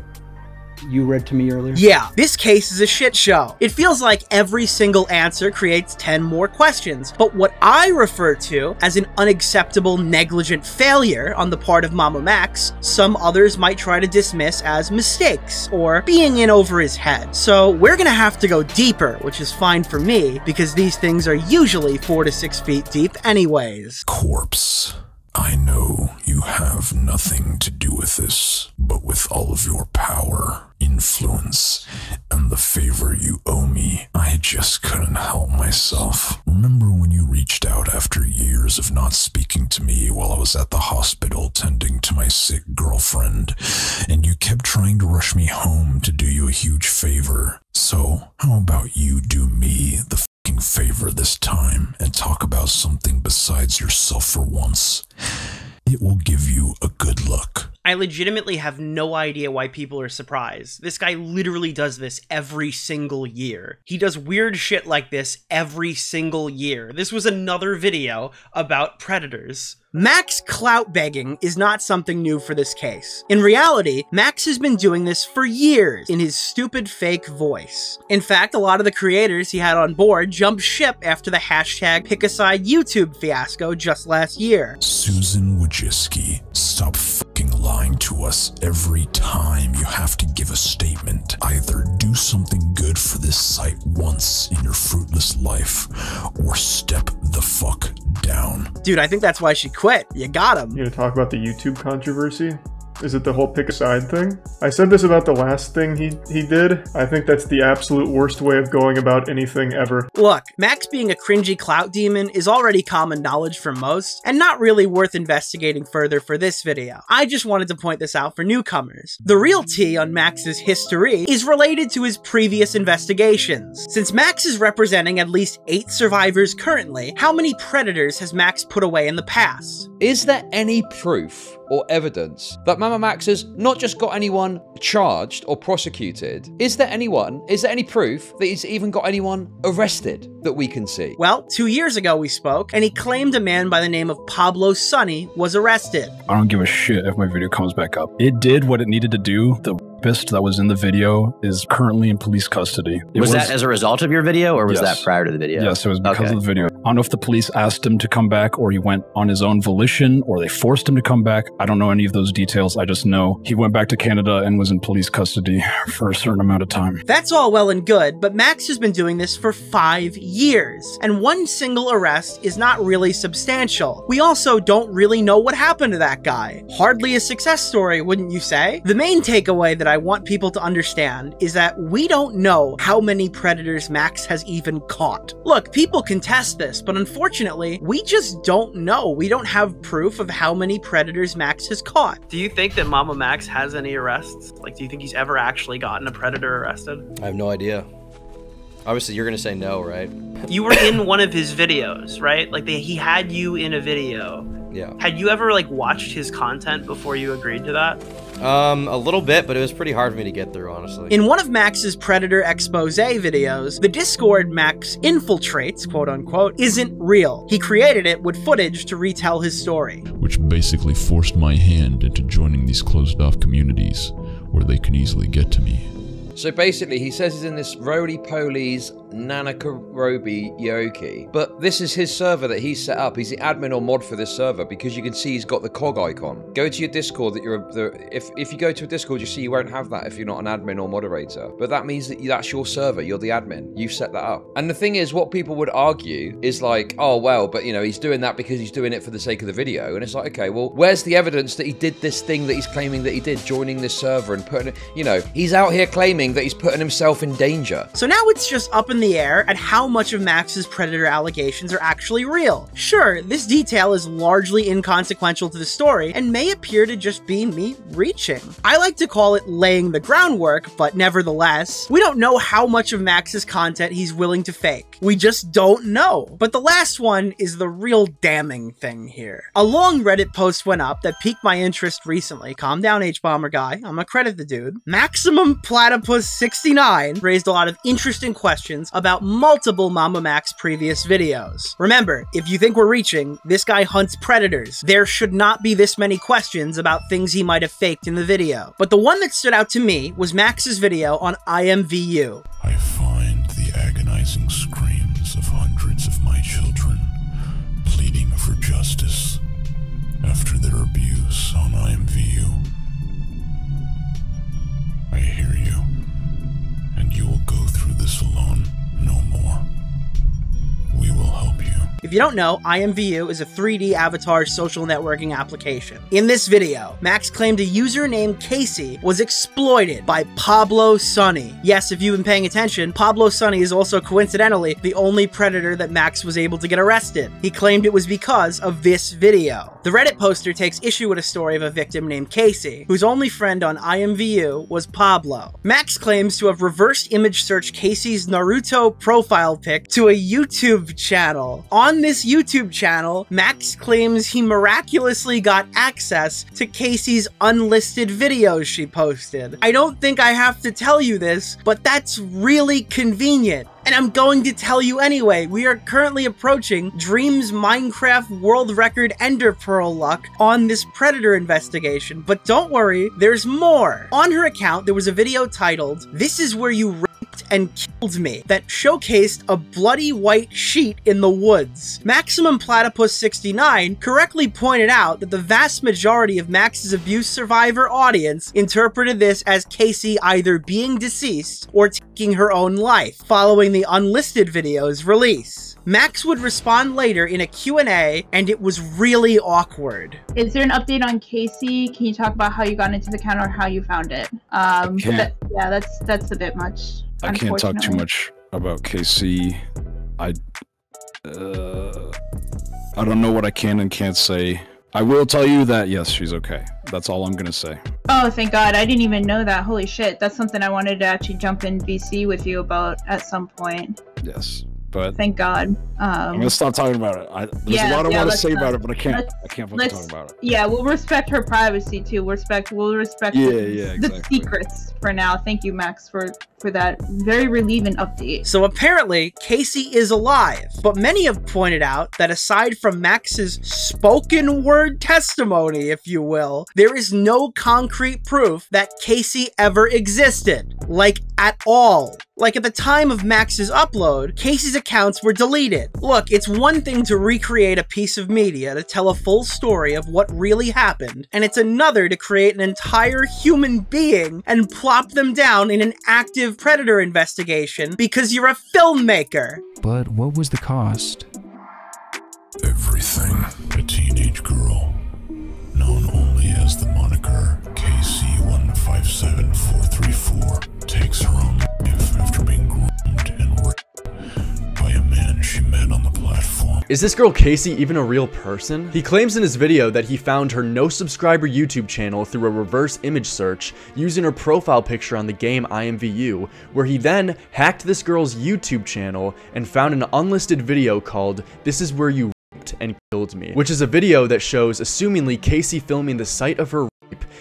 you read to me earlier? Yeah, this case is a shit show. It feels like every single answer creates 10 more questions, but what I refer to as an unacceptable negligent failure on the part of Mama Max, some others might try to dismiss as mistakes or being in over his head. So we're gonna have to go deeper, which is fine for me because these things are usually 4 to 6 feet deep anyways. Corpse. I know you have nothing to do with this, but with all of your power, influence, and the favor you owe me, I just couldn't help myself. Remember when you reached out after years of not speaking to me while I was at the hospital tending to my sick girlfriend, and you kept trying to rush me home to do you a huge favor? So, how about you do me the favor this time and talk about something besides yourself for once? It will give you a good look. I legitimately have no idea why people are surprised. This guy literally does this every single year. He does weird shit like this every single year. This was another video about predators. Max clout begging is not something new for this case. In reality, Max has been doing this for years in his stupid fake voice. In fact, a lot of the creators he had on board jumped ship after the hashtag pick a side YouTube fiasco just last year. Susan Wojcicki, stop lying to us every time you have to give a statement. Either do something good for this site once in your fruitless life, or step the fuck down. Dude, I think that's why she quit. You got him. You gonna talk about the YouTube controversy? Is it the whole pick a side thing? I said this about the last thing he, he did. I think that's the absolute worst way of going about anything ever. Look, Max being a cringy clout demon is already common knowledge for most, and not really worth investigating further for this video. I just wanted to point this out for newcomers. The real tea on Max's history is related to his previous investigations. Since Max is representing at least 8 survivors currently, how many predators has Max put away in the past? Is there any proof or evidence that Mama Max has not just got anyone charged or prosecuted? Is there anyone, is there any proof that he's even got anyone arrested that we can see? Well, two years ago we spoke, and he claimed a man by the name of Pablo Sonny was arrested. I don't give a shit if my video comes back up. It did what it needed to do. The rapist that was in the video is currently in police custody. It Was, that as a result of your video, or was Yes. that prior to the video? Yes, it was because Okay. of the video. I don't know if the police asked him to come back or he went on his own volition or they forced him to come back. I don't know any of those details. I just know he went back to Canada and was in police custody for a certain amount of time. That's all well and good, but Max has been doing this for five years, and one single arrest is not really substantial. We also don't really know what happened to that guy. Hardly a success story, wouldn't you say? The main takeaway that I want people to understand is that we don't know how many predators Max has even caught. Look, people can test this, but unfortunately, we just don't know. We don't have proof of how many predators Max has caught. Do you think that Mama Max has any arrests? Like, do you think he's ever actually gotten a predator arrested? I have no idea. Obviously, you're gonna say no, right? You were in one of his videos, right? Like, they, he had you in a video. Yeah. Had you ever like watched his content before you agreed to that? Um, a little bit, but it was pretty hard for me to get through, honestly. In one of Max's Predator expose videos, the Discord Max infiltrates, quote unquote, isn't real. He created it with footage to retell his story. which basically forced my hand into joining these closed off communities where they can easily get to me. So basically, he says he's in this roly polies Nanakorobi Yaoki, but this is his server that he's set up. He's the admin or mod for this server because you can see he's got the cog icon. Go to your Discord. That you're the if if you go to a Discord, you see you won't have that if you're not an admin or moderator. But that means that that's your server. You're the admin. You've set that up. And the thing is, what people would argue is like, oh well, but you know he's doing that because he's doing it for the sake of the video. And it's like, okay, well, where's the evidence that he did this thing that he's claiming that he did, joining this server and putting, you know, he's out here claiming that he's putting himself in danger. So now it's just up in the air at how much of Max's Predator allegations are actually real. Sure, this detail is largely inconsequential to the story and may appear to just be me reaching. I like to call it laying the groundwork, but nevertheless, we don't know how much of Max's content he's willing to fake. We just don't know. But the last one is the real damning thing here. A long Reddit post went up that piqued my interest recently. Calm down, Hbomberguy. I'm gonna credit the dude. Maximum Platypus 69 raised a lot of interesting questions about multiple Mama Max previous videos. Remember, if you think we're reaching, this guy hunts predators. There should not be this many questions about things he might have faked in the video. But the one that stood out to me was Max's video on IMVU. I find the agonizing screams If you don't know, IMVU is a 3D avatar social networking application. In this video, Max claimed a user named Casey was exploited by Pablo Sonny. Yes, if you've been paying attention, Pablo Sonny is also coincidentally the only predator that Max was able to get arrested. He claimed it was because of this video. The Reddit poster takes issue with a story of a victim named Casey, whose only friend on IMVU was Pablo. Max claims to have reversed image searched Casey's Naruto profile pic to a YouTube channel. On this YouTube channel, Max claims he miraculously got access to Casey's unlisted videos she posted. I don't think I have to tell you this, but that's really convenient. And I'm going to tell you anyway, we are currently approaching Dream's Minecraft World Record Ender Pearl luck on this Predator investigation. But don't worry, there's more. On her account, there was a video titled, This is where you raped and killed me, that showcased a bloody white sheet in the woods. Maximum Platypus 69 correctly pointed out that the vast majority of Max's abuse survivor audience interpreted this as Casey either being deceased or taking her own life, following the unlisted video's release. Max would respond later in a Q&A, and it was really awkward. Is there an update on Casey? Can you talk about how you got into the account or how you found it? Um, Can't. that- yeah, that's that's a bit much. I can't talk too much about Casey. I uh, I don't know what I can and can't say. I will tell you that yes, she's okay. That's all I'm gonna say. Oh, thank God! I didn't even know that. Holy shit! That's something I wanted to actually jump in VC with you about at some point. Yes, but Thank God. I'm Um, gonna stop talking about it. I, there's yeah, a lot I yeah, want to say not. about it, but I can't. Let's- I can't fucking let's- talk about it. Yeah, we'll respect her privacy too. Respect. We'll respect Yeah, the, yeah, the secrets for now. Thank you, Max, for for that very relieving update. So apparently, Casey is alive, but many have pointed out that aside from Max's spoken word testimony, if you will, there is no concrete proof that Casey ever existed. Like, at all. Like, at the time of Max's upload, Casey's accounts were deleted. Look, it's one thing to recreate a piece of media to tell a full story of what really happened, and it's another to create an entire human being and plop them down in an active predator investigation because you're a filmmaker. But what was the cost? Everything. A teenage girl, known only as the Is this girl Casey even a real person? He claims in his video that he found her no subscriber YouTube channel through a reverse image search using her profile picture on the game IMVU, where he then hacked this girl's YouTube channel and found an unlisted video called This Is Where You and Killed Me, which is a video that shows assumingly Casey filming the site of her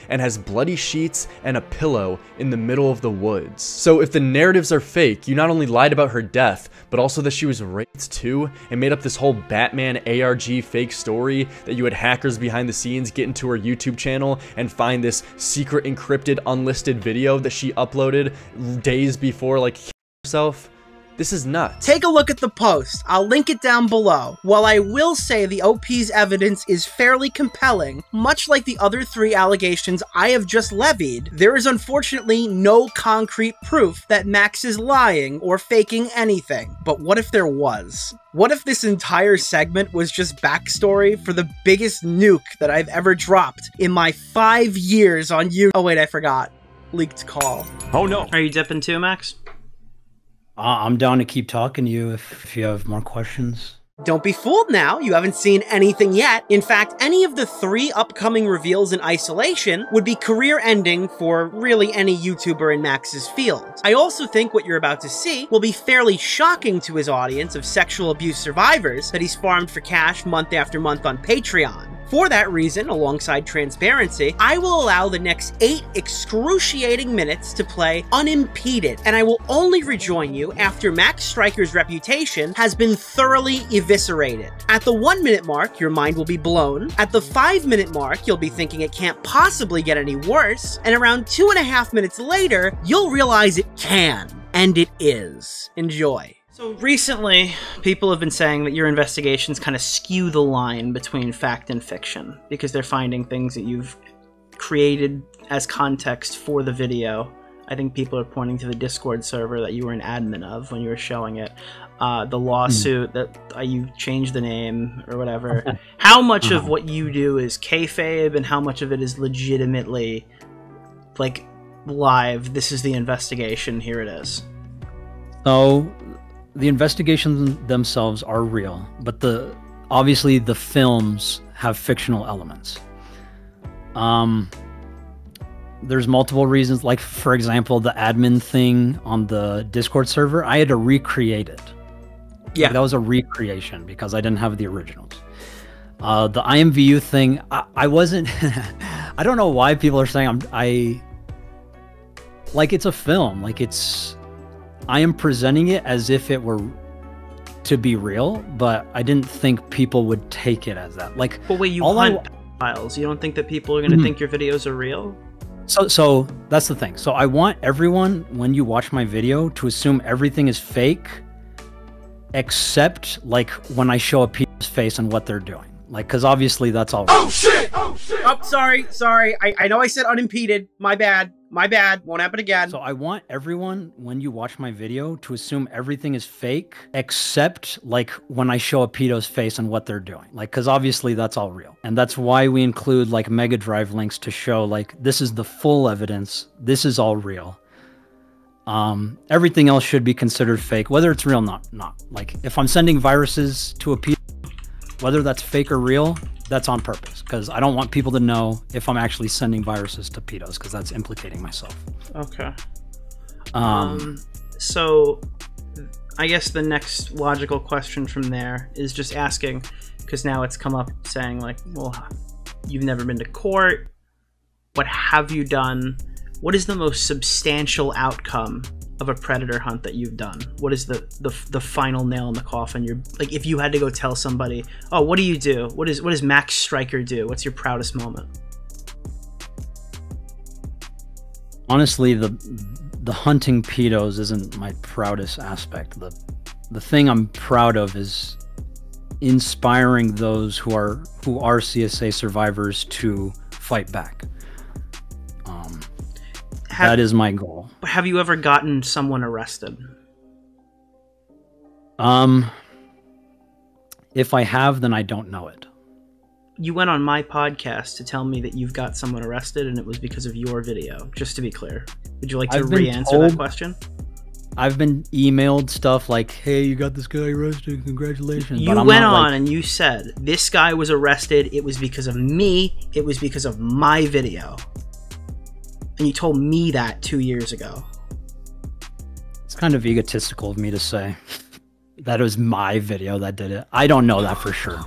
and has bloody sheets and a pillow in the middle of the woods. So if the narratives are fake, you not only lied about her death, but also that she was raped too, and made up this whole Batman ARG fake story that you had hackers behind the scenes get into her YouTube channel and find this secret encrypted unlisted video that she uploaded days before like herself. This is nuts. Take a look at the post. I'll link it down below. While I will say the OP's evidence is fairly compelling, much like the other three allegations I have just levied, there is unfortunately no concrete proof that Max is lying or faking anything. But what if there was? What if this entire segment was just backstory for the biggest nuke that I've ever dropped in my five years on you? Oh wait, I forgot. Leaked call. Oh no. Are you dipping too, Max? I'm down to keep talking to you if, if you have more questions. Don't be fooled now, you haven't seen anything yet. In fact, any of the three upcoming reveals in isolation would be career ending for really any YouTuber in Max's field. I also think what you're about to see will be fairly shocking to his audience of sexual abuse survivors that he's farmed for cash month after month on Patreon. For that reason, alongside transparency, I will allow the next eight excruciating minutes to play unimpeded, and I will only rejoin you after Max Striker's reputation has been thoroughly eviscerated. At the one minute mark, your mind will be blown. At the five minute mark, you'll be thinking it can't possibly get any worse. And around two and a half minutes later, you'll realize it can. And it is. Enjoy. So recently, people have been saying that your investigations kind of skew the line between fact and fiction because they're finding things that you've created as context for the video. I think people are pointing to the Discord server that you were an admin of when you were showing it. Uh, the lawsuit that uh, you changed the name or whatever. how much of Uh-huh. what you do is kayfabe and how much of it is legitimately like live? This is the investigation. Here it is. So, the investigations themselves are real, but the obviously the films have fictional elements. Um, there's multiple reasons. Like for example, the admin thing on the Discord server, I had to recreate it. Yeah. That was a recreation because I didn't have the originals. Uh, the IMVU thing, I, I wasn't. I don't know why people are saying I'm. I like it's a film. Like it's. I am presenting it as if it were to be real, but I didn't think people would take it as that. Like, but wait, you all hunt I, files. You don't think that people are going to Mhm. think your videos are real? So, so that's the thing. So I want everyone, when you watch my video, to assume everything is fake, except like when I show a people's face and what they're doing. Like, because obviously that's all. Oh shit! Oh shit! Oh, sorry, sorry. I, I know I said unimpeded. My bad. My bad. Won't happen again. So I want everyone, when you watch my video, to assume everything is fake, except like when I show a pedo's face and what they're doing. Like, because obviously that's all real. And that's why we include like Mega Drive links to show like this is the full evidence. This is all real. Um, everything else should be considered fake, whether it's real or not. Not like if I'm sending viruses to a pedo, whether that's fake or real, that's on purpose because I don't want people to know if I'm actually sending viruses to pedos because that's implicating myself. Okay. Um, Um, so I guess the next logical question from there is just asking, because now it's come up saying like, well, you've never been to court. What have you done? What is the most substantial outcome of a predator hunt that you've done? What is the the, the final nail in the coffin? You're like, if you had to go tell somebody, oh, what do you do? What is what does Max Striker do? What's your proudest moment? honestly the the hunting pedos isn't my proudest aspect the the thing i'm proud of is inspiring those who are who are csa survivors to fight back Have- that is my goal. Have you ever gotten someone arrested? um if i have then i don't know it. You went on my podcast to tell me that you've got someone arrested and it was because of your video just to be clear. Would you like to re-answer that question? I've been emailed stuff like hey you got this guy arrested congratulations you went on like- and you said this guy was arrested. It was because of me. It was because of my video and you told me that two years ago It's kind of egotistical of me to say that it was my video that did it. I don't know that for sure.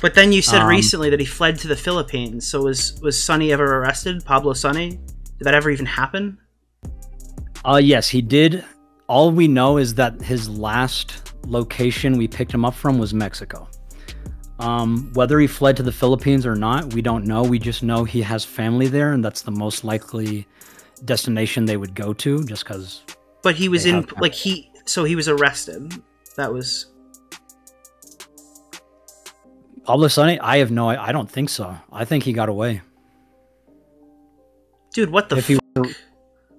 but then you said Um, recently that he fled to the philippines so was was sonny ever arrested pablo sonny did that ever even happen Uh, yes, he did. All we know is that his last location we picked him up from was Mexico. Um, whether he fled to the Philippines or not, we don't know. We just know he has family there, and that's the most likely destination they would go to, just because. but he was in like he so he was arrested that was Pablo Sonny, I have no. I don't think so. I think he got away. dude what the If he,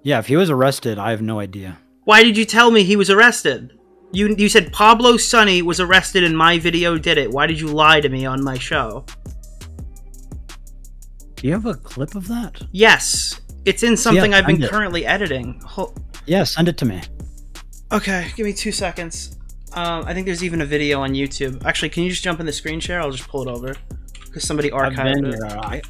yeah, if he was arrested, I have no idea. Why did you tell me he was arrested? You you said Pablo Sonny was arrested and my video did it. Why did you lie to me on my show? Do you have a clip of that? Yes, it's in something Yeah, I've been it. currently editing. Hol- Yeah, send it to me. okay, give me two seconds. Um, I think there's even a video on YouTube. Actually, can you just jump in the screen share? I'll just pull it over because somebody I've archived been it. here. I,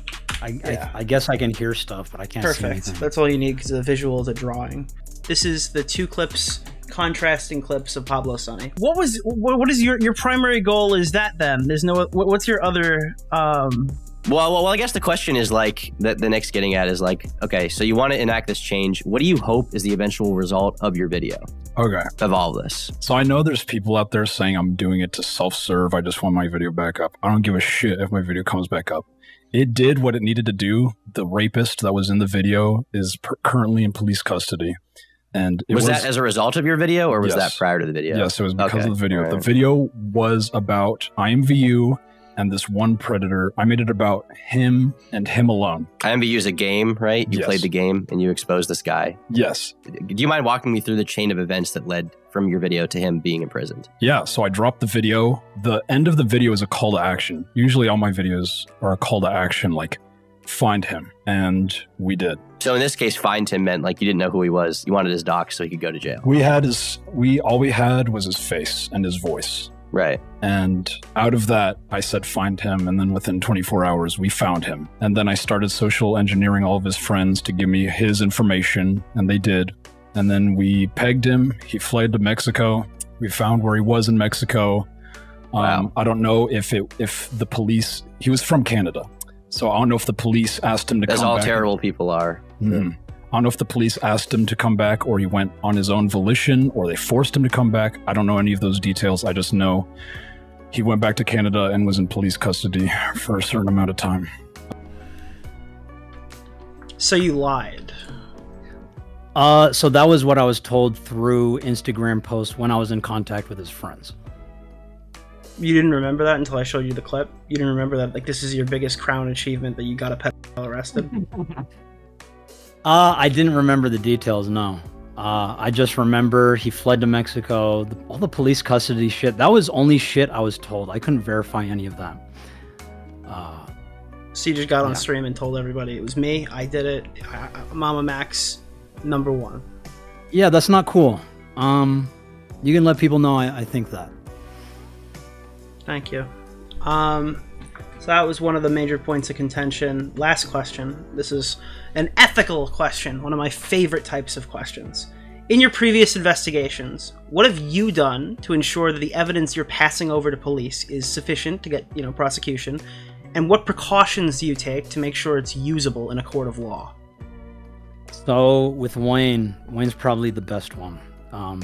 I, Yeah. I, I guess I can hear stuff, but I can't see Perfect. That's all you need because the visual is a drawing. This is the two clips, contrasting clips of Pablo Sonny. What was what, what is your your primary goal? Is that then? There's no what, what's your other um Well, well, well, I guess the question is like that. The next getting at is like, okay, so you want to enact this change. What do you hope is the eventual result of your video? Okay. Of all this. So I know there's people out there saying I'm doing it to self-serve. I just want my video back up. I don't give a shit if my video comes back up. It did what it needed to do. The rapist that was in the video is per- currently in police custody. And it Was, was, that as a result of your video, or was Yes. that prior to the video? Yes, it was because Okay, of the video. The video was about IMVU and this one predator. I made it about him and him alone. IMVU is a game, right? You Yes. played the game and you exposed this guy. Yes. Do you mind walking me through the chain of events that led from your video to him being imprisoned? Yeah, so I dropped the video. The end of the video is a call to action. Usually all my videos are a call to action, like find him. And we did. So in this case, find him meant like you didn't know who he was. You wanted his doc so he could go to jail. We had his we all we had was his face and his voice. Right. And out of that, I said find him, and then within 24 hours, we found him. And then I started social engineering all of his friends to give me his information, and they did. And then we pegged him. He fled to Mexico, We found where he was in Mexico. Um, Wow. I don't know if it if the police. He was from Canada, so I don't know if the police asked him to come back. As come all back. terrible people are. Mhm. I don't know if the police asked him to come back or he went on his own volition or they forced him to come back. I don't know any of those details. I just know he went back to Canada and was in police custody for a certain amount of time. So you lied. Uh, so that was what I was told through Instagram posts when I was in contact with his friends. You didn't remember that until I showed you the clip. You didn't remember that like this is your biggest crown achievement that you got a pedophile arrested. Uh, I didn't remember the details. No. Uh, I just remember he fled to Mexico. The, all the police custody shit. That was only shit I was told. I couldn't verify any of that. so you just got on stream and told everybody it was me. I did it. I, I- Mama Max, number one. Yeah, that's not cool. Um, you can let people know I, I think that. Thank you. Um, so that was one of the major points of contention. Last question. This is an ethical question, one of my favorite types of questions. In your previous investigations, what have you done to ensure that the evidence you're passing over to police is sufficient to get, you know, prosecution? And what precautions do you take to make sure it's usable in a court of law? So with Wayne, Wayne's probably the best one. Um,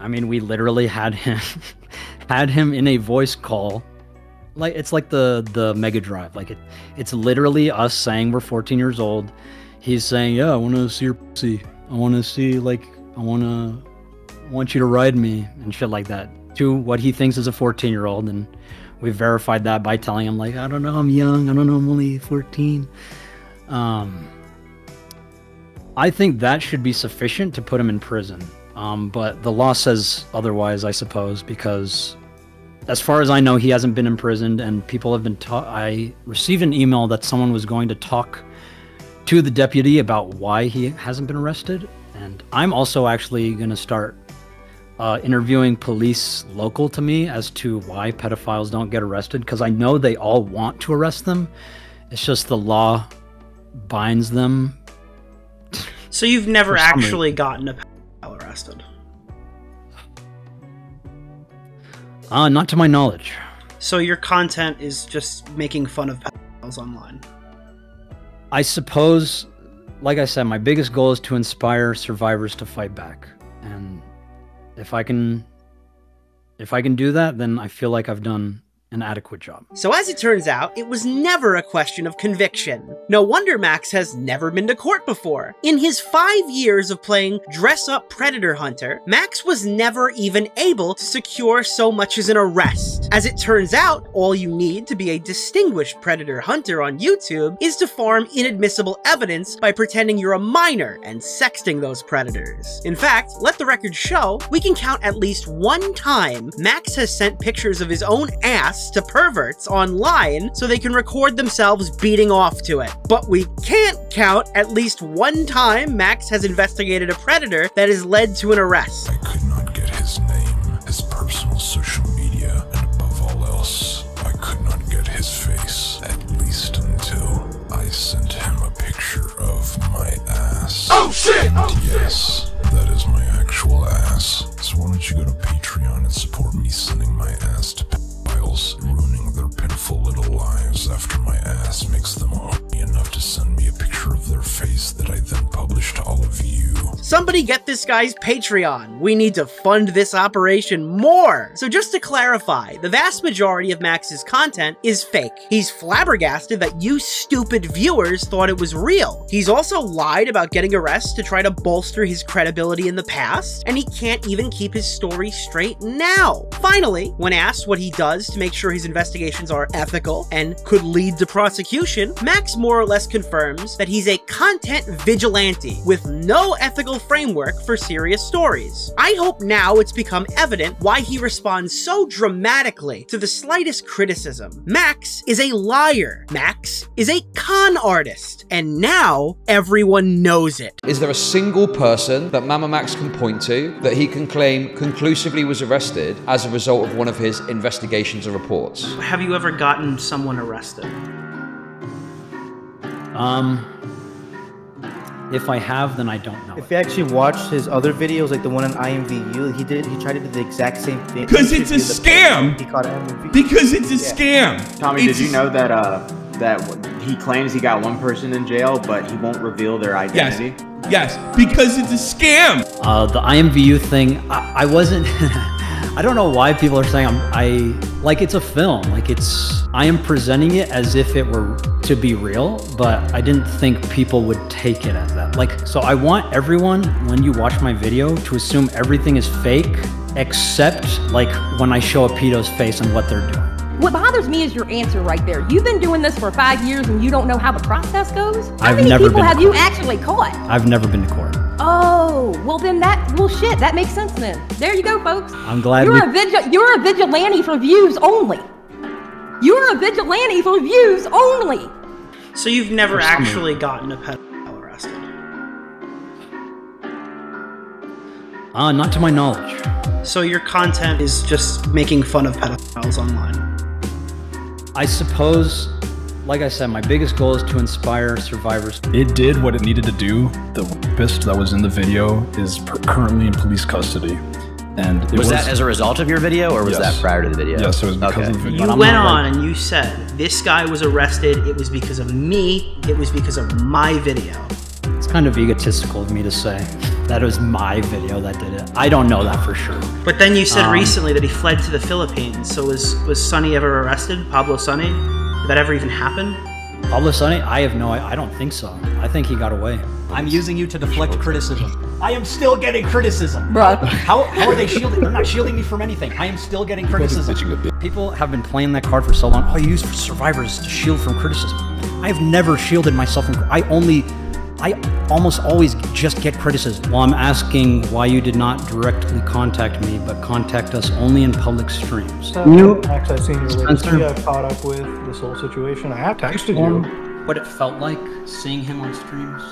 I mean, we literally had him had him in a voice call. Like it's like the the Mega Drive. Like it, it's literally us saying we're 14 years old. He's saying, "Yeah, I want to see your pussy. I want to see like I want to want you to ride me and shit like that." To what he thinks is a 14 year old, and we verified that by telling him like, "I don't know, I'm young. I don't know, I'm only 14." Um, I think that should be sufficient to put him in prison. Um, but the law says otherwise, I suppose, because as far as I know, he hasn't been imprisoned, and people have been taught. I received an email that someone was going to talk to the deputy about why he hasn't been arrested, and I'm also actually going to start uh, interviewing police local to me as to why pedophiles don't get arrested, because I know they all want to arrest them. It's just the law binds them So you've never actually gotten a arrested. Uh, not to my knowledge. So your content is just making fun of pedophiles online. I suppose, like I said, my biggest goal is to inspire survivors to fight back. And if I can if I can do that, then I feel like I've done an adequate job. So, as it turns out, it was never a question of conviction. No wonder Max has never been to court before. In his five years of playing dress up predator hunter, Max was never even able to secure so much as an arrest. As it turns out, all you need to be a distinguished predator hunter on YouTube is to farm inadmissible evidence by pretending you're a minor and sexting those predators. In fact, let the record show, we can count at least one time Max has sent pictures of his own ass to perverts online so they can record themselves beating off to it. But we can't count at least one time Max has investigated a predator that has led to an arrest. I could not get his name, his personal social media, and above all else, I could not get his face. At least until I sent him a picture of my ass. Oh, shit! Oh, and yes, that is my actual ass. So why don't you go to Patreon and support me sending my ass after my ass makes them horny enough to send me a picture of their face that I then Somebody get this guy's Patreon. We need to fund this operation more. So just to clarify, the vast majority of Max's content is fake. He's flabbergasted that you stupid viewers thought it was real. He's also lied about getting arrested to try to bolster his credibility in the past, and he can't even keep his story straight now. Finally, when asked what he does to make sure his investigations are ethical and could lead to prosecution, Max more or less confirms that he's a content vigilante with no ethical framework for serious stories. I hope now it's become evident why he responds so dramatically to the slightest criticism. Max is a liar. Max is a con artist. And now everyone knows it. Is there a single person that Mama Max can point to that he can claim conclusively was arrested as a result of one of his investigations or reports? Have you ever gotten someone arrested? Um, If I have, then I don't know. If you actually watched his other videos, like the one on IMVU, he did he tried to do the exact same thing. Because it's a scam. He caught MVP. Because it's a scam. Tommy, It's did you know that uh that he claims he got one person in jail, but he won't reveal their identity? Yes, because it's a scam. Uh, the IMVU thing, I, I wasn't. I don't know why people are saying I'm. I like it's a film. Like it's. I am presenting it as if it were to be real, but I didn't think people would take it as that. Like so, I want everyone when you watch my video to assume everything is fake, except like when I show a pedo's face and what they're doing. What bothers me is your answer right there. You've been doing this for five years and you don't know how the process goes? How I've many never people have you actually caught? I've never been to court. Oh, well then that well shit, that makes sense then. There you go, folks. I'm glad You're we- a vigil you're a vigilante for views only. You're a vigilante for views only. So you've never For some actually gotten a pedophile arrested. Uh, not to my knowledge. So your content is just making fun of pedophiles online. I suppose, like I said, my biggest goal is to inspire survivors. It did what it needed to do. The rapist that was in the video is per- currently in police custody. And it Was, that as a result of your video, or was Yes. that prior to the video? Yes, it was because Okay. of the video. You went on and you said this guy was arrested. It was because of me. It was because of my video. It's kind of egotistical of me to say that it was my video that did it. I don't know that for sure. But then you said Um, recently that he fled to the Philippines. So was was Sonny ever arrested? Pablo Sonny? Did that ever even happen? Pablo Sonny, I have no. I don't think so. I think he got away. I'm using you to deflect criticism. I am still getting criticism. Bruh. How, how are they shielding? They're not shielding me from anything. I am still getting criticism. People have been playing that card for so long. Oh, you use survivors to shield from criticism. I have never shielded myself from. I only. I almost always just get criticism. Well, I'm asking why you did not directly contact me, but contact us only in public streams. You, Max, I've seen your Spencer- I've caught up with this whole situation. I have texted you. Um, what it felt like seeing him on streams.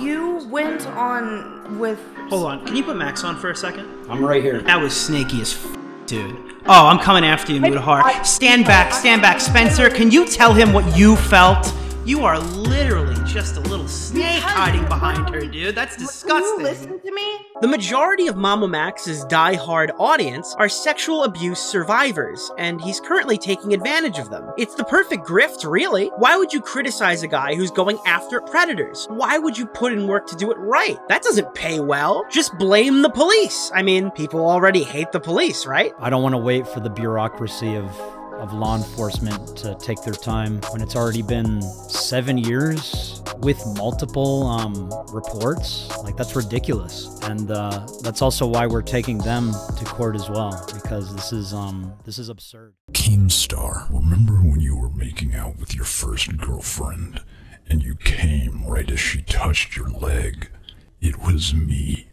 You went on with. Hold on. Can you put Max on for a second? I'm right here. That was snaky as f- dude. Oh, I'm coming after you, Mutahar. Stand back, stand back. Spencer, can you tell him what you felt? You are literally just a little snake hiding behind her, dude. That's disgusting. listen to me? The majority of Mama Max's die-hard audience are sexual abuse survivors, and he's currently taking advantage of them. It's the perfect grift, really. Why would you criticize a guy who's going after predators? Why would you put in work to do it right? That doesn't pay well. Just blame the police. I mean, people already hate the police, right? I don't want to wait for the bureaucracy of of law enforcement to take their time when it's already been seven years with multiple um, reports. Like that's ridiculous, and uh, that's also why we're taking them to court as well because this is um this is absurd. Keemstar, remember when you were making out with your first girlfriend and you came right as she touched your leg? It was me.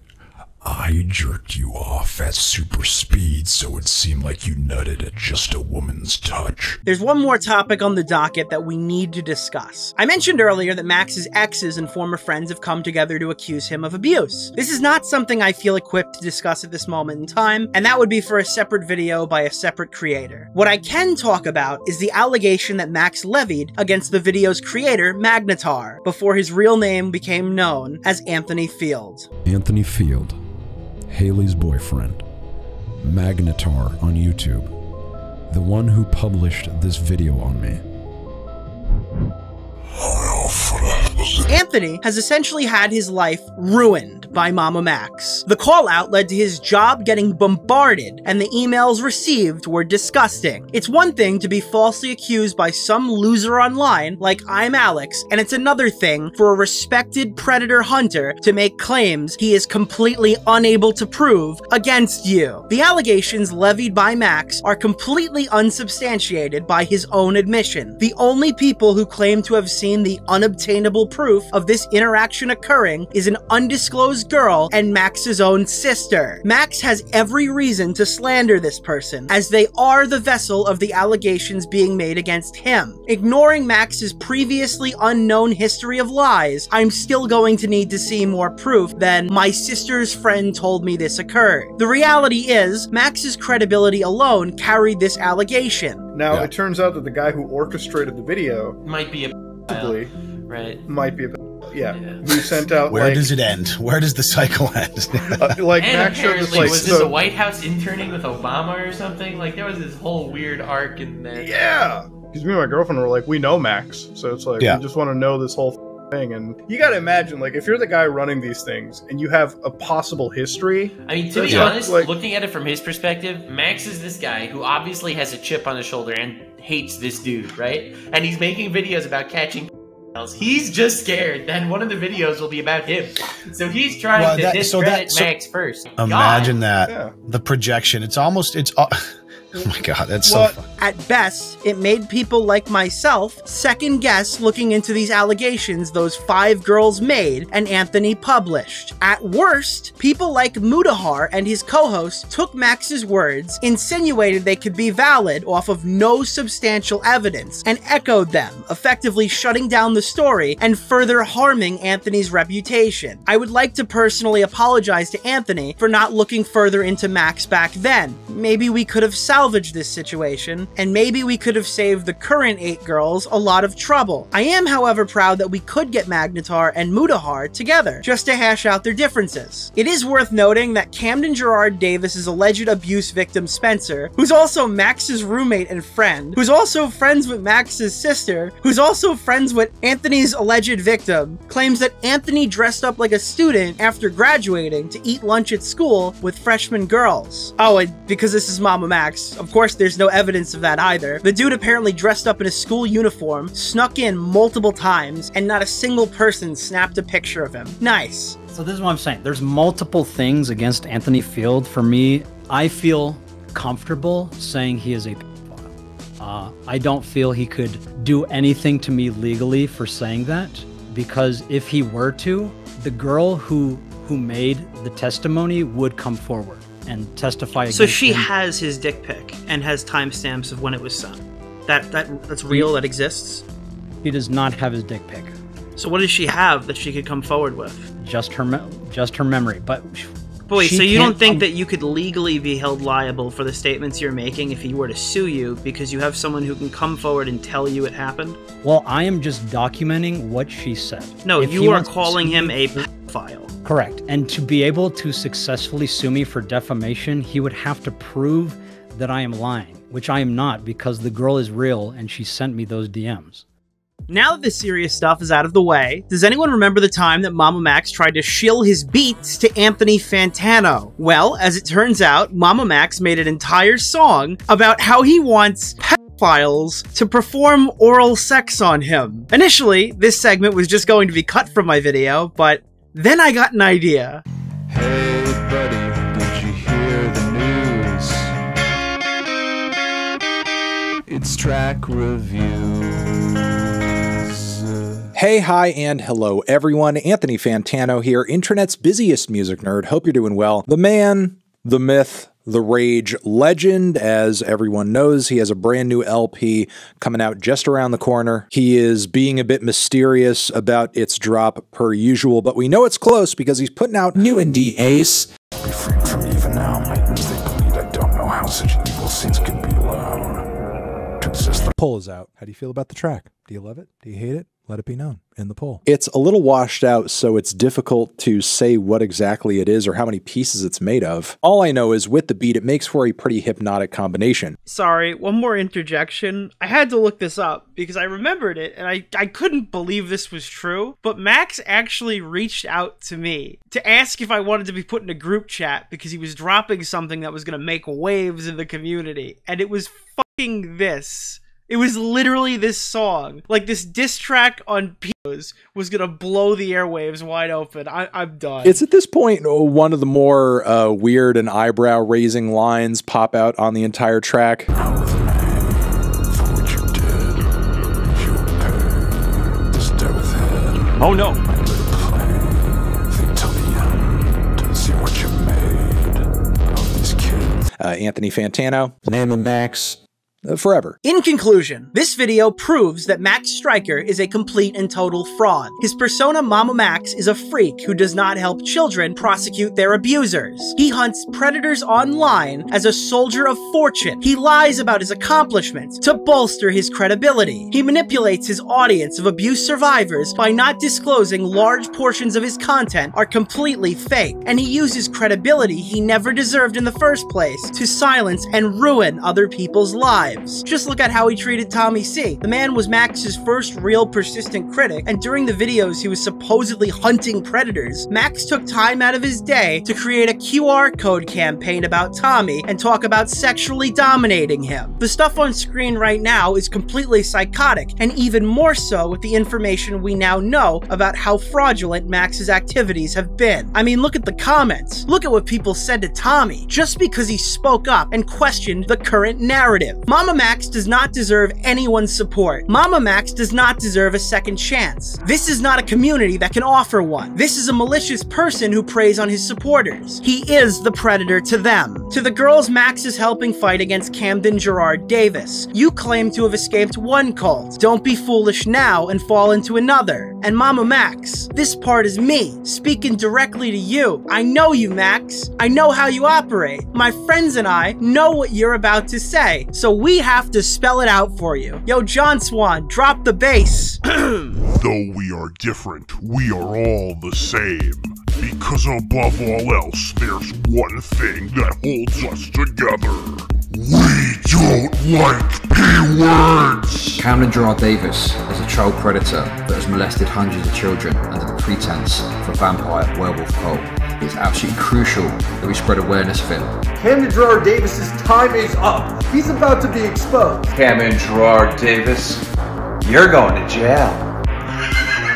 I jerked you off at super speed so it seemed like you nutted at just a woman's touch. There's one more topic on the docket that we need to discuss. I mentioned earlier that Max's exes and former friends have come together to accuse him of abuse. This is not something I feel equipped to discuss at this moment in time, and that would be for a separate video by a separate creator. What I can talk about is the allegation that Max levied against the video's creator, Magnetar, before his real name became known as Anthony Field. Anthony Field, Haley's boyfriend, Magnetar on YouTube, the one who published this video on me. Anthony has essentially had his life ruined by Mama Max. The call out led to his job getting bombarded, and the emails received were disgusting. It's one thing to be falsely accused by some loser online, like I'm Alex, and it's another thing for a respected predator hunter to make claims he is completely unable to prove against you. The allegations levied by Max are completely unsubstantiated by his own admission. The only people who claim to have seen the unobtainable proof of this interaction occurring is an undisclosed girl and Max's own sister. Max has every reason to slander this person, as they are the vessel of the allegations being made against him. Ignoring Max's previously unknown history of lies, I'm still going to need to see more proof than my sister's friend told me this occurred. The reality is, Max's credibility alone carried this allegation. Now, it turns out that the guy who orchestrated the video Might be a possibly right. might be a yeah, we sent out Where like, does it end? Where does the cycle end? uh, like and Max showed apparently, like was this so- a White House interning with Obama or something? Like there was this whole weird arc in there. Yeah, because me and my girlfriend were like, we know Max, so it's like Yeah. we just want to know this whole thing. And you got to imagine, like, if you're the guy running these things and you have a possible history. I mean, to be not, honest, like, looking at it from his perspective, Max is this guy who obviously has a chip on his shoulder and hates this dude, right? And he's making videos about catching. He's just scared that one of the videos will be about him. So he's trying Well, to that- so discredit that- so- Max first. Imagine God. that. The projection. It's almost. It's. Uh, Oh, my god, that's so. Fun. at best, it made people like myself second guess looking into these allegations those five girls made and Anthony published. At worst, people like Mutahar and his co host took Max's words, insinuated they could be valid off of no substantial evidence, and echoed them, effectively shutting down the story and further harming Anthony's reputation. I would like to personally apologize to Anthony for not looking further into Max back then. Maybe we could have salvaged this situation, and maybe we could have saved the current eight girls a lot of trouble. I am, however, proud that we could get Magnetar and Mutahar together, just to hash out their differences. It is worth noting that Camdon Jirard Davis's alleged abuse victim Spencer, who's also Max's roommate and friend, who's also friends with Max's sister, who's also friends with Anthony's alleged victim, claims that Anthony dressed up like a student after graduating to eat lunch at school with freshman girls. Oh, and because this is Mama Max, of course there's no evidence of that either. The dude apparently dressed up in a school uniform, snuck in multiple times, and not a single person snapped a picture of him. Nice. So this is what I'm saying. There's multiple things against Anthony Field. For me, I feel comfortable saying he is a. Uh, I don't feel he could do anything to me legally for saying that because if he were to, the girl who who made the testimony would come forward and testify. So she him. has his dick pic and has timestamps of when it was sent. That that that's real. That exists. He does not have his dick pic. So what does she have that she could come forward with? Just her, just her memory. But But wait, she so you don't think come- that you could legally be held liable for the statements you're making if he were to sue you because you have someone who can come forward and tell you it happened? Well, I am just documenting what she said. No, If you are calling him a pedophile. Correct. And to be able to successfully sue me for defamation, he would have to prove that I am lying, which I am not because the girl is real and she sent me those DMs. Now that the serious stuff is out of the way, does anyone remember the time that Mama Max tried to shill his beats to Anthony Fantano? Well, as it turns out, Mama Max made an entire song about how he wants pedophiles to perform oral sex on him. Initially, this segment was just going to be cut from my video, but then I got an idea. Hey, buddy, did you hear the news? It's track reviews. Hey, hi, and hello, everyone. Anthony Fantano here, internet's busiest music nerd. Hope you're doing well. The man, the myth, the rage legend, as everyone knows, he has a brand new LP coming out just around the corner. He is being a bit mysterious about its drop per usual, but we know it's close because he's putting out new indie ace. Be freed from even now. My ears they bleed. I don't know how such evil sins can be allowed to exist. Poll is out. How do you feel about the track? Do you love it? Do you hate it? Let it be known in the poll. It's a little washed out, so it's difficult to say what exactly it is or how many pieces it's made of. All I know is with the beat, it makes for a pretty hypnotic combination. Sorry, one more interjection. I had to look this up because I remembered it and I, I couldn't believe this was true. But Max actually reached out to me to ask if I wanted to be put in a group chat because he was dropping something that was going to make waves in the community. And it was fucking this. It was literally this song. Like this diss track on Pios was gonna blow the airwaves wide open. I, I'm done. It's at this uh, one of the more uh, weird and eyebrow raising lines pop out on the entire track. This death head. Oh no! Think till the end. See what you made of these kids. Uh, Anthony Fantano. Name him Max. Forever. In conclusion, this video proves that Max Striker is a complete and total fraud. His persona Mama Max is a freak who does not help children prosecute their abusers. He hunts predators online as a soldier of fortune. He lies about his accomplishments to bolster his credibility. He manipulates his audience of abuse survivors by not disclosing large portions of his content are completely fake, and he uses credibility he never deserved in the first place to silence and ruin other people's lives. Just look at how he treated Tommy C. The man was Max's first real persistent critic, and during the videos he was supposedly hunting predators, Max took time out of his day to create a QR code campaign about Tommy and talk about sexually dominating him. The stuff on screen right now is completely psychotic, and even more so with the information we now know about how fraudulent Max's activities have been. I mean, look at the comments. Look at what people said to Tommy, just because he spoke up and questioned the current narrative. Mama Max does not deserve anyone's support. Mama Max does not deserve a second chance. This is not a community that can offer one. This is a malicious person who preys on his supporters. He is the predator to them. To the girls Max is helping fight against Camdon Jirard Davis, you claim to have escaped one cult. Don't be foolish now and fall into another. And Mama Max, this part is me, speaking directly to you. I know you, Max. I know how you operate. My friends and I know what you're about to say, so we have to spell it out for you. Yo, John Swan, drop the bass. Though we are different, we are all the same. Because above all else, there's one thing that holds us together. We don't like P-words! Camdon Jirard Davis is a child predator that has molested hundreds of children under the pretense of a vampire werewolf cult. It's absolutely crucial that we spread awareness of him. Camdon Jirard Davis's time is up. He's about to be exposed. Cameron Jirard Davis, you're going to jail.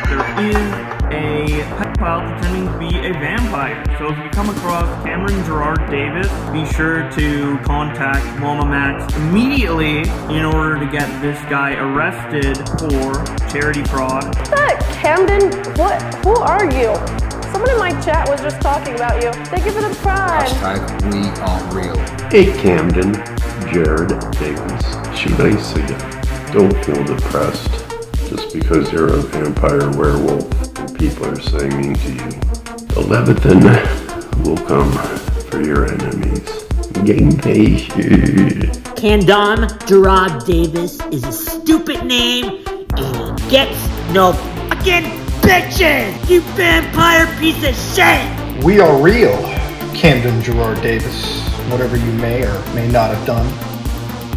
There is a pedophile pretending to be a vampire. So if you come across Cameron Jirard Davis, be sure to contact Mama Max immediately in order to get this guy arrested for charity fraud. That Camdon, what? Who are you? Someone in my chat was just talking about you. Thank you for the prime. Hashtag we are real. Hey Camdon, Jared Davis. Should I say don't feel depressed just because you're a vampire werewolf and people are saying mean to you. The Leviathan will come for your enemies. Game patient. Camdon Jirard Davis is a stupid name and he gets no fucking bitches! You vampire piece of shit! We are real, Camdon Jirard Davis. Whatever you may or may not have done.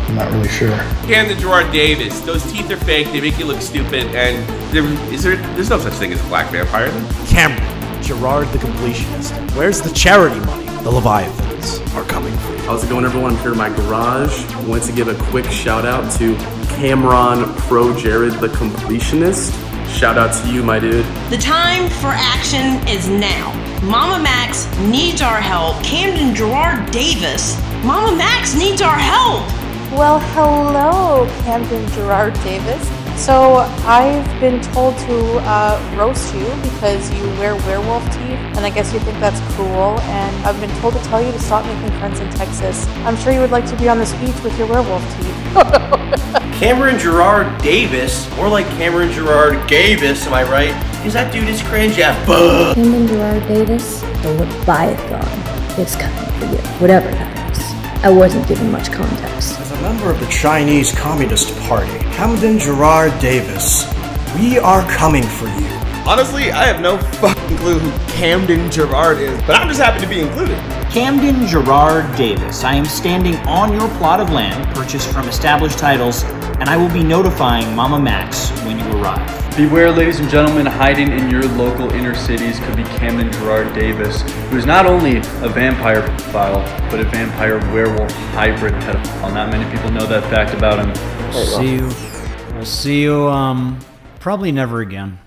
I'm not really sure. Camdon Jirard Davis. Those teeth are fake. They make you look stupid. And there, is there? There's no such thing as a black vampire. Then? Cameron, Jirard the completionist. Where's the charity money? The Leviathans are coming for you. How's it going, everyone? I'm here in my garage. I want to give a quick shout out to Cameron Pro Jared the completionist. Shout out to you, my dude. The time for action is now. Mama Max needs our help. Camdon Jirard Davis. Mama Max needs our help. Well, hello, Camdon Jirard Davis. So, I've been told to uh, roast you because you wear werewolf teeth, and I guess you think that's cool. And I've been told to tell you to stop making friends in Texas. I'm sure you would like to be on this beach with your werewolf teeth. Cameron Jirard Davis, more like Cameron Jirard Gavis, am I right? Is that dude is cringe, yeah. Buh. Cameron Jirard Davis, the Leviathan, is coming for you. Whatever that is. I wasn't given much context. As a member of the Chinese Communist Party, Camdon Jirard Davis, we are coming for you. Honestly, I have no fucking clue who Camdon Jirard is, but I'm just happy to be included. Camdon Jirard Davis. I am standing on your plot of land purchased from established titles, and I will be notifying Mama Max when you arrive. Beware, ladies and gentlemen, hiding in your local inner cities could be Camdon Jirard Davis, who is not only a vampire pedophile, but a vampire werewolf hybrid pedophile. Not many people know that fact about him. See you. We'll see you, um, probably never again.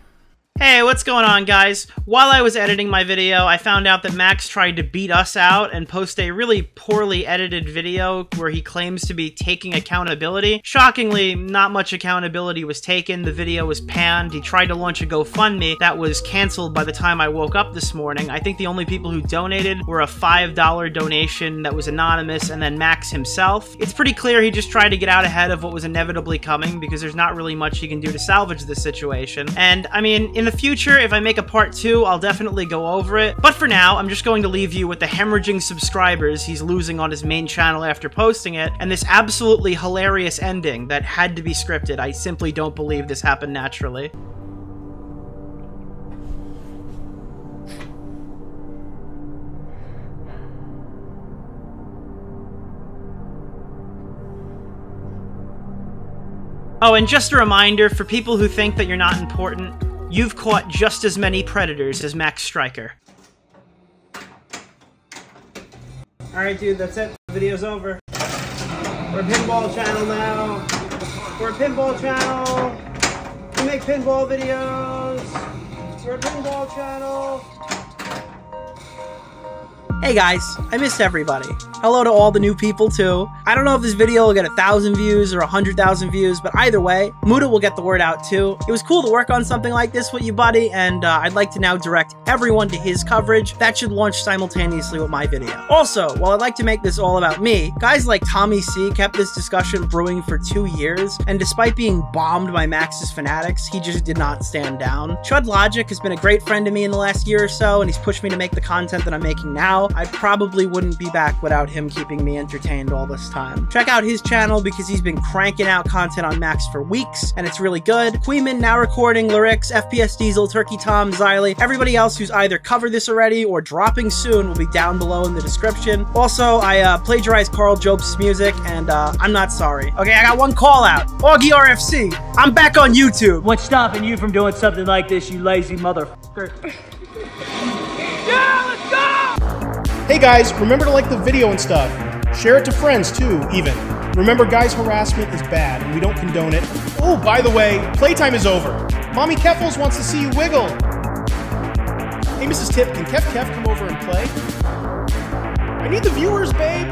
Hey, what's going on, guys? While I was editing my video, I found out that Max tried to beat us out and post a really poorly edited video where he claims to be taking accountability. Shockingly, not much accountability was taken. The video was panned. He tried to launch a GoFundMe that was canceled by the time I woke up this morning. I think the only people who donated were a $5 donation that was anonymous and then Max himself. It's pretty clear he just tried to get out ahead of what was inevitably coming because there's not really much he can do to salvage this situation. And, I mean, in the future, if I make a part two, I'll definitely go over it. But for now, I'm just going to leave you with the hemorrhaging subscribers he's losing on his main channel after posting it, and this absolutely hilarious ending that had to be scripted. I simply don't believe this happened naturally. Oh, and just a reminder for people who think that you're not important, you've caught just as many predators as Max Striker. Alright, dude, that's it. The video's over. We're a pinball channel now. We're a pinball channel. We make pinball videos. We're a pinball channel. Hey guys, I missed everybody. Hello to all the new people too. I don't know if this video will get a thousand views or a hundred thousand views, but either way, Muta will get the word out too. It was cool to work on something like this with you, buddy, and uh, I'd like to now direct everyone to his coverage. That should launch simultaneously with my video. Also, while I'd like to make this all about me, guys like Tommy C kept this discussion brewing for two years, and despite being bombed by Max's fanatics, he just did not stand down. Chud Logic has been a great friend to me in the last year or so, and he's pushed me to make the content that I'm making now. I probably wouldn't be back without him keeping me entertained all this time. Check out his channel because he's been cranking out content on Max for weeks, and it's really good. Queeman now recording, Lerix, FPS Diesel, Turkey Tom, Xylee, everybody else who's either covered this already or dropping soon will be down below in the description. Also, I uh, plagiarized Karl Jobst' music, and uh, I'm not sorry. Okay, I got one call out. Augie RFC, I'm back on YouTube. What's stopping you from doing something like this, you lazy motherfucker? Hey guys, remember to like the video and stuff. Share it to friends too, even. Remember, guys, harassment is bad and we don't condone it. Oh, by the way, playtime is over. Mommy Keffals wants to see you wiggle. Hey, Mrs. Tip, can Kev Kev come over and play? I need the viewers, babe.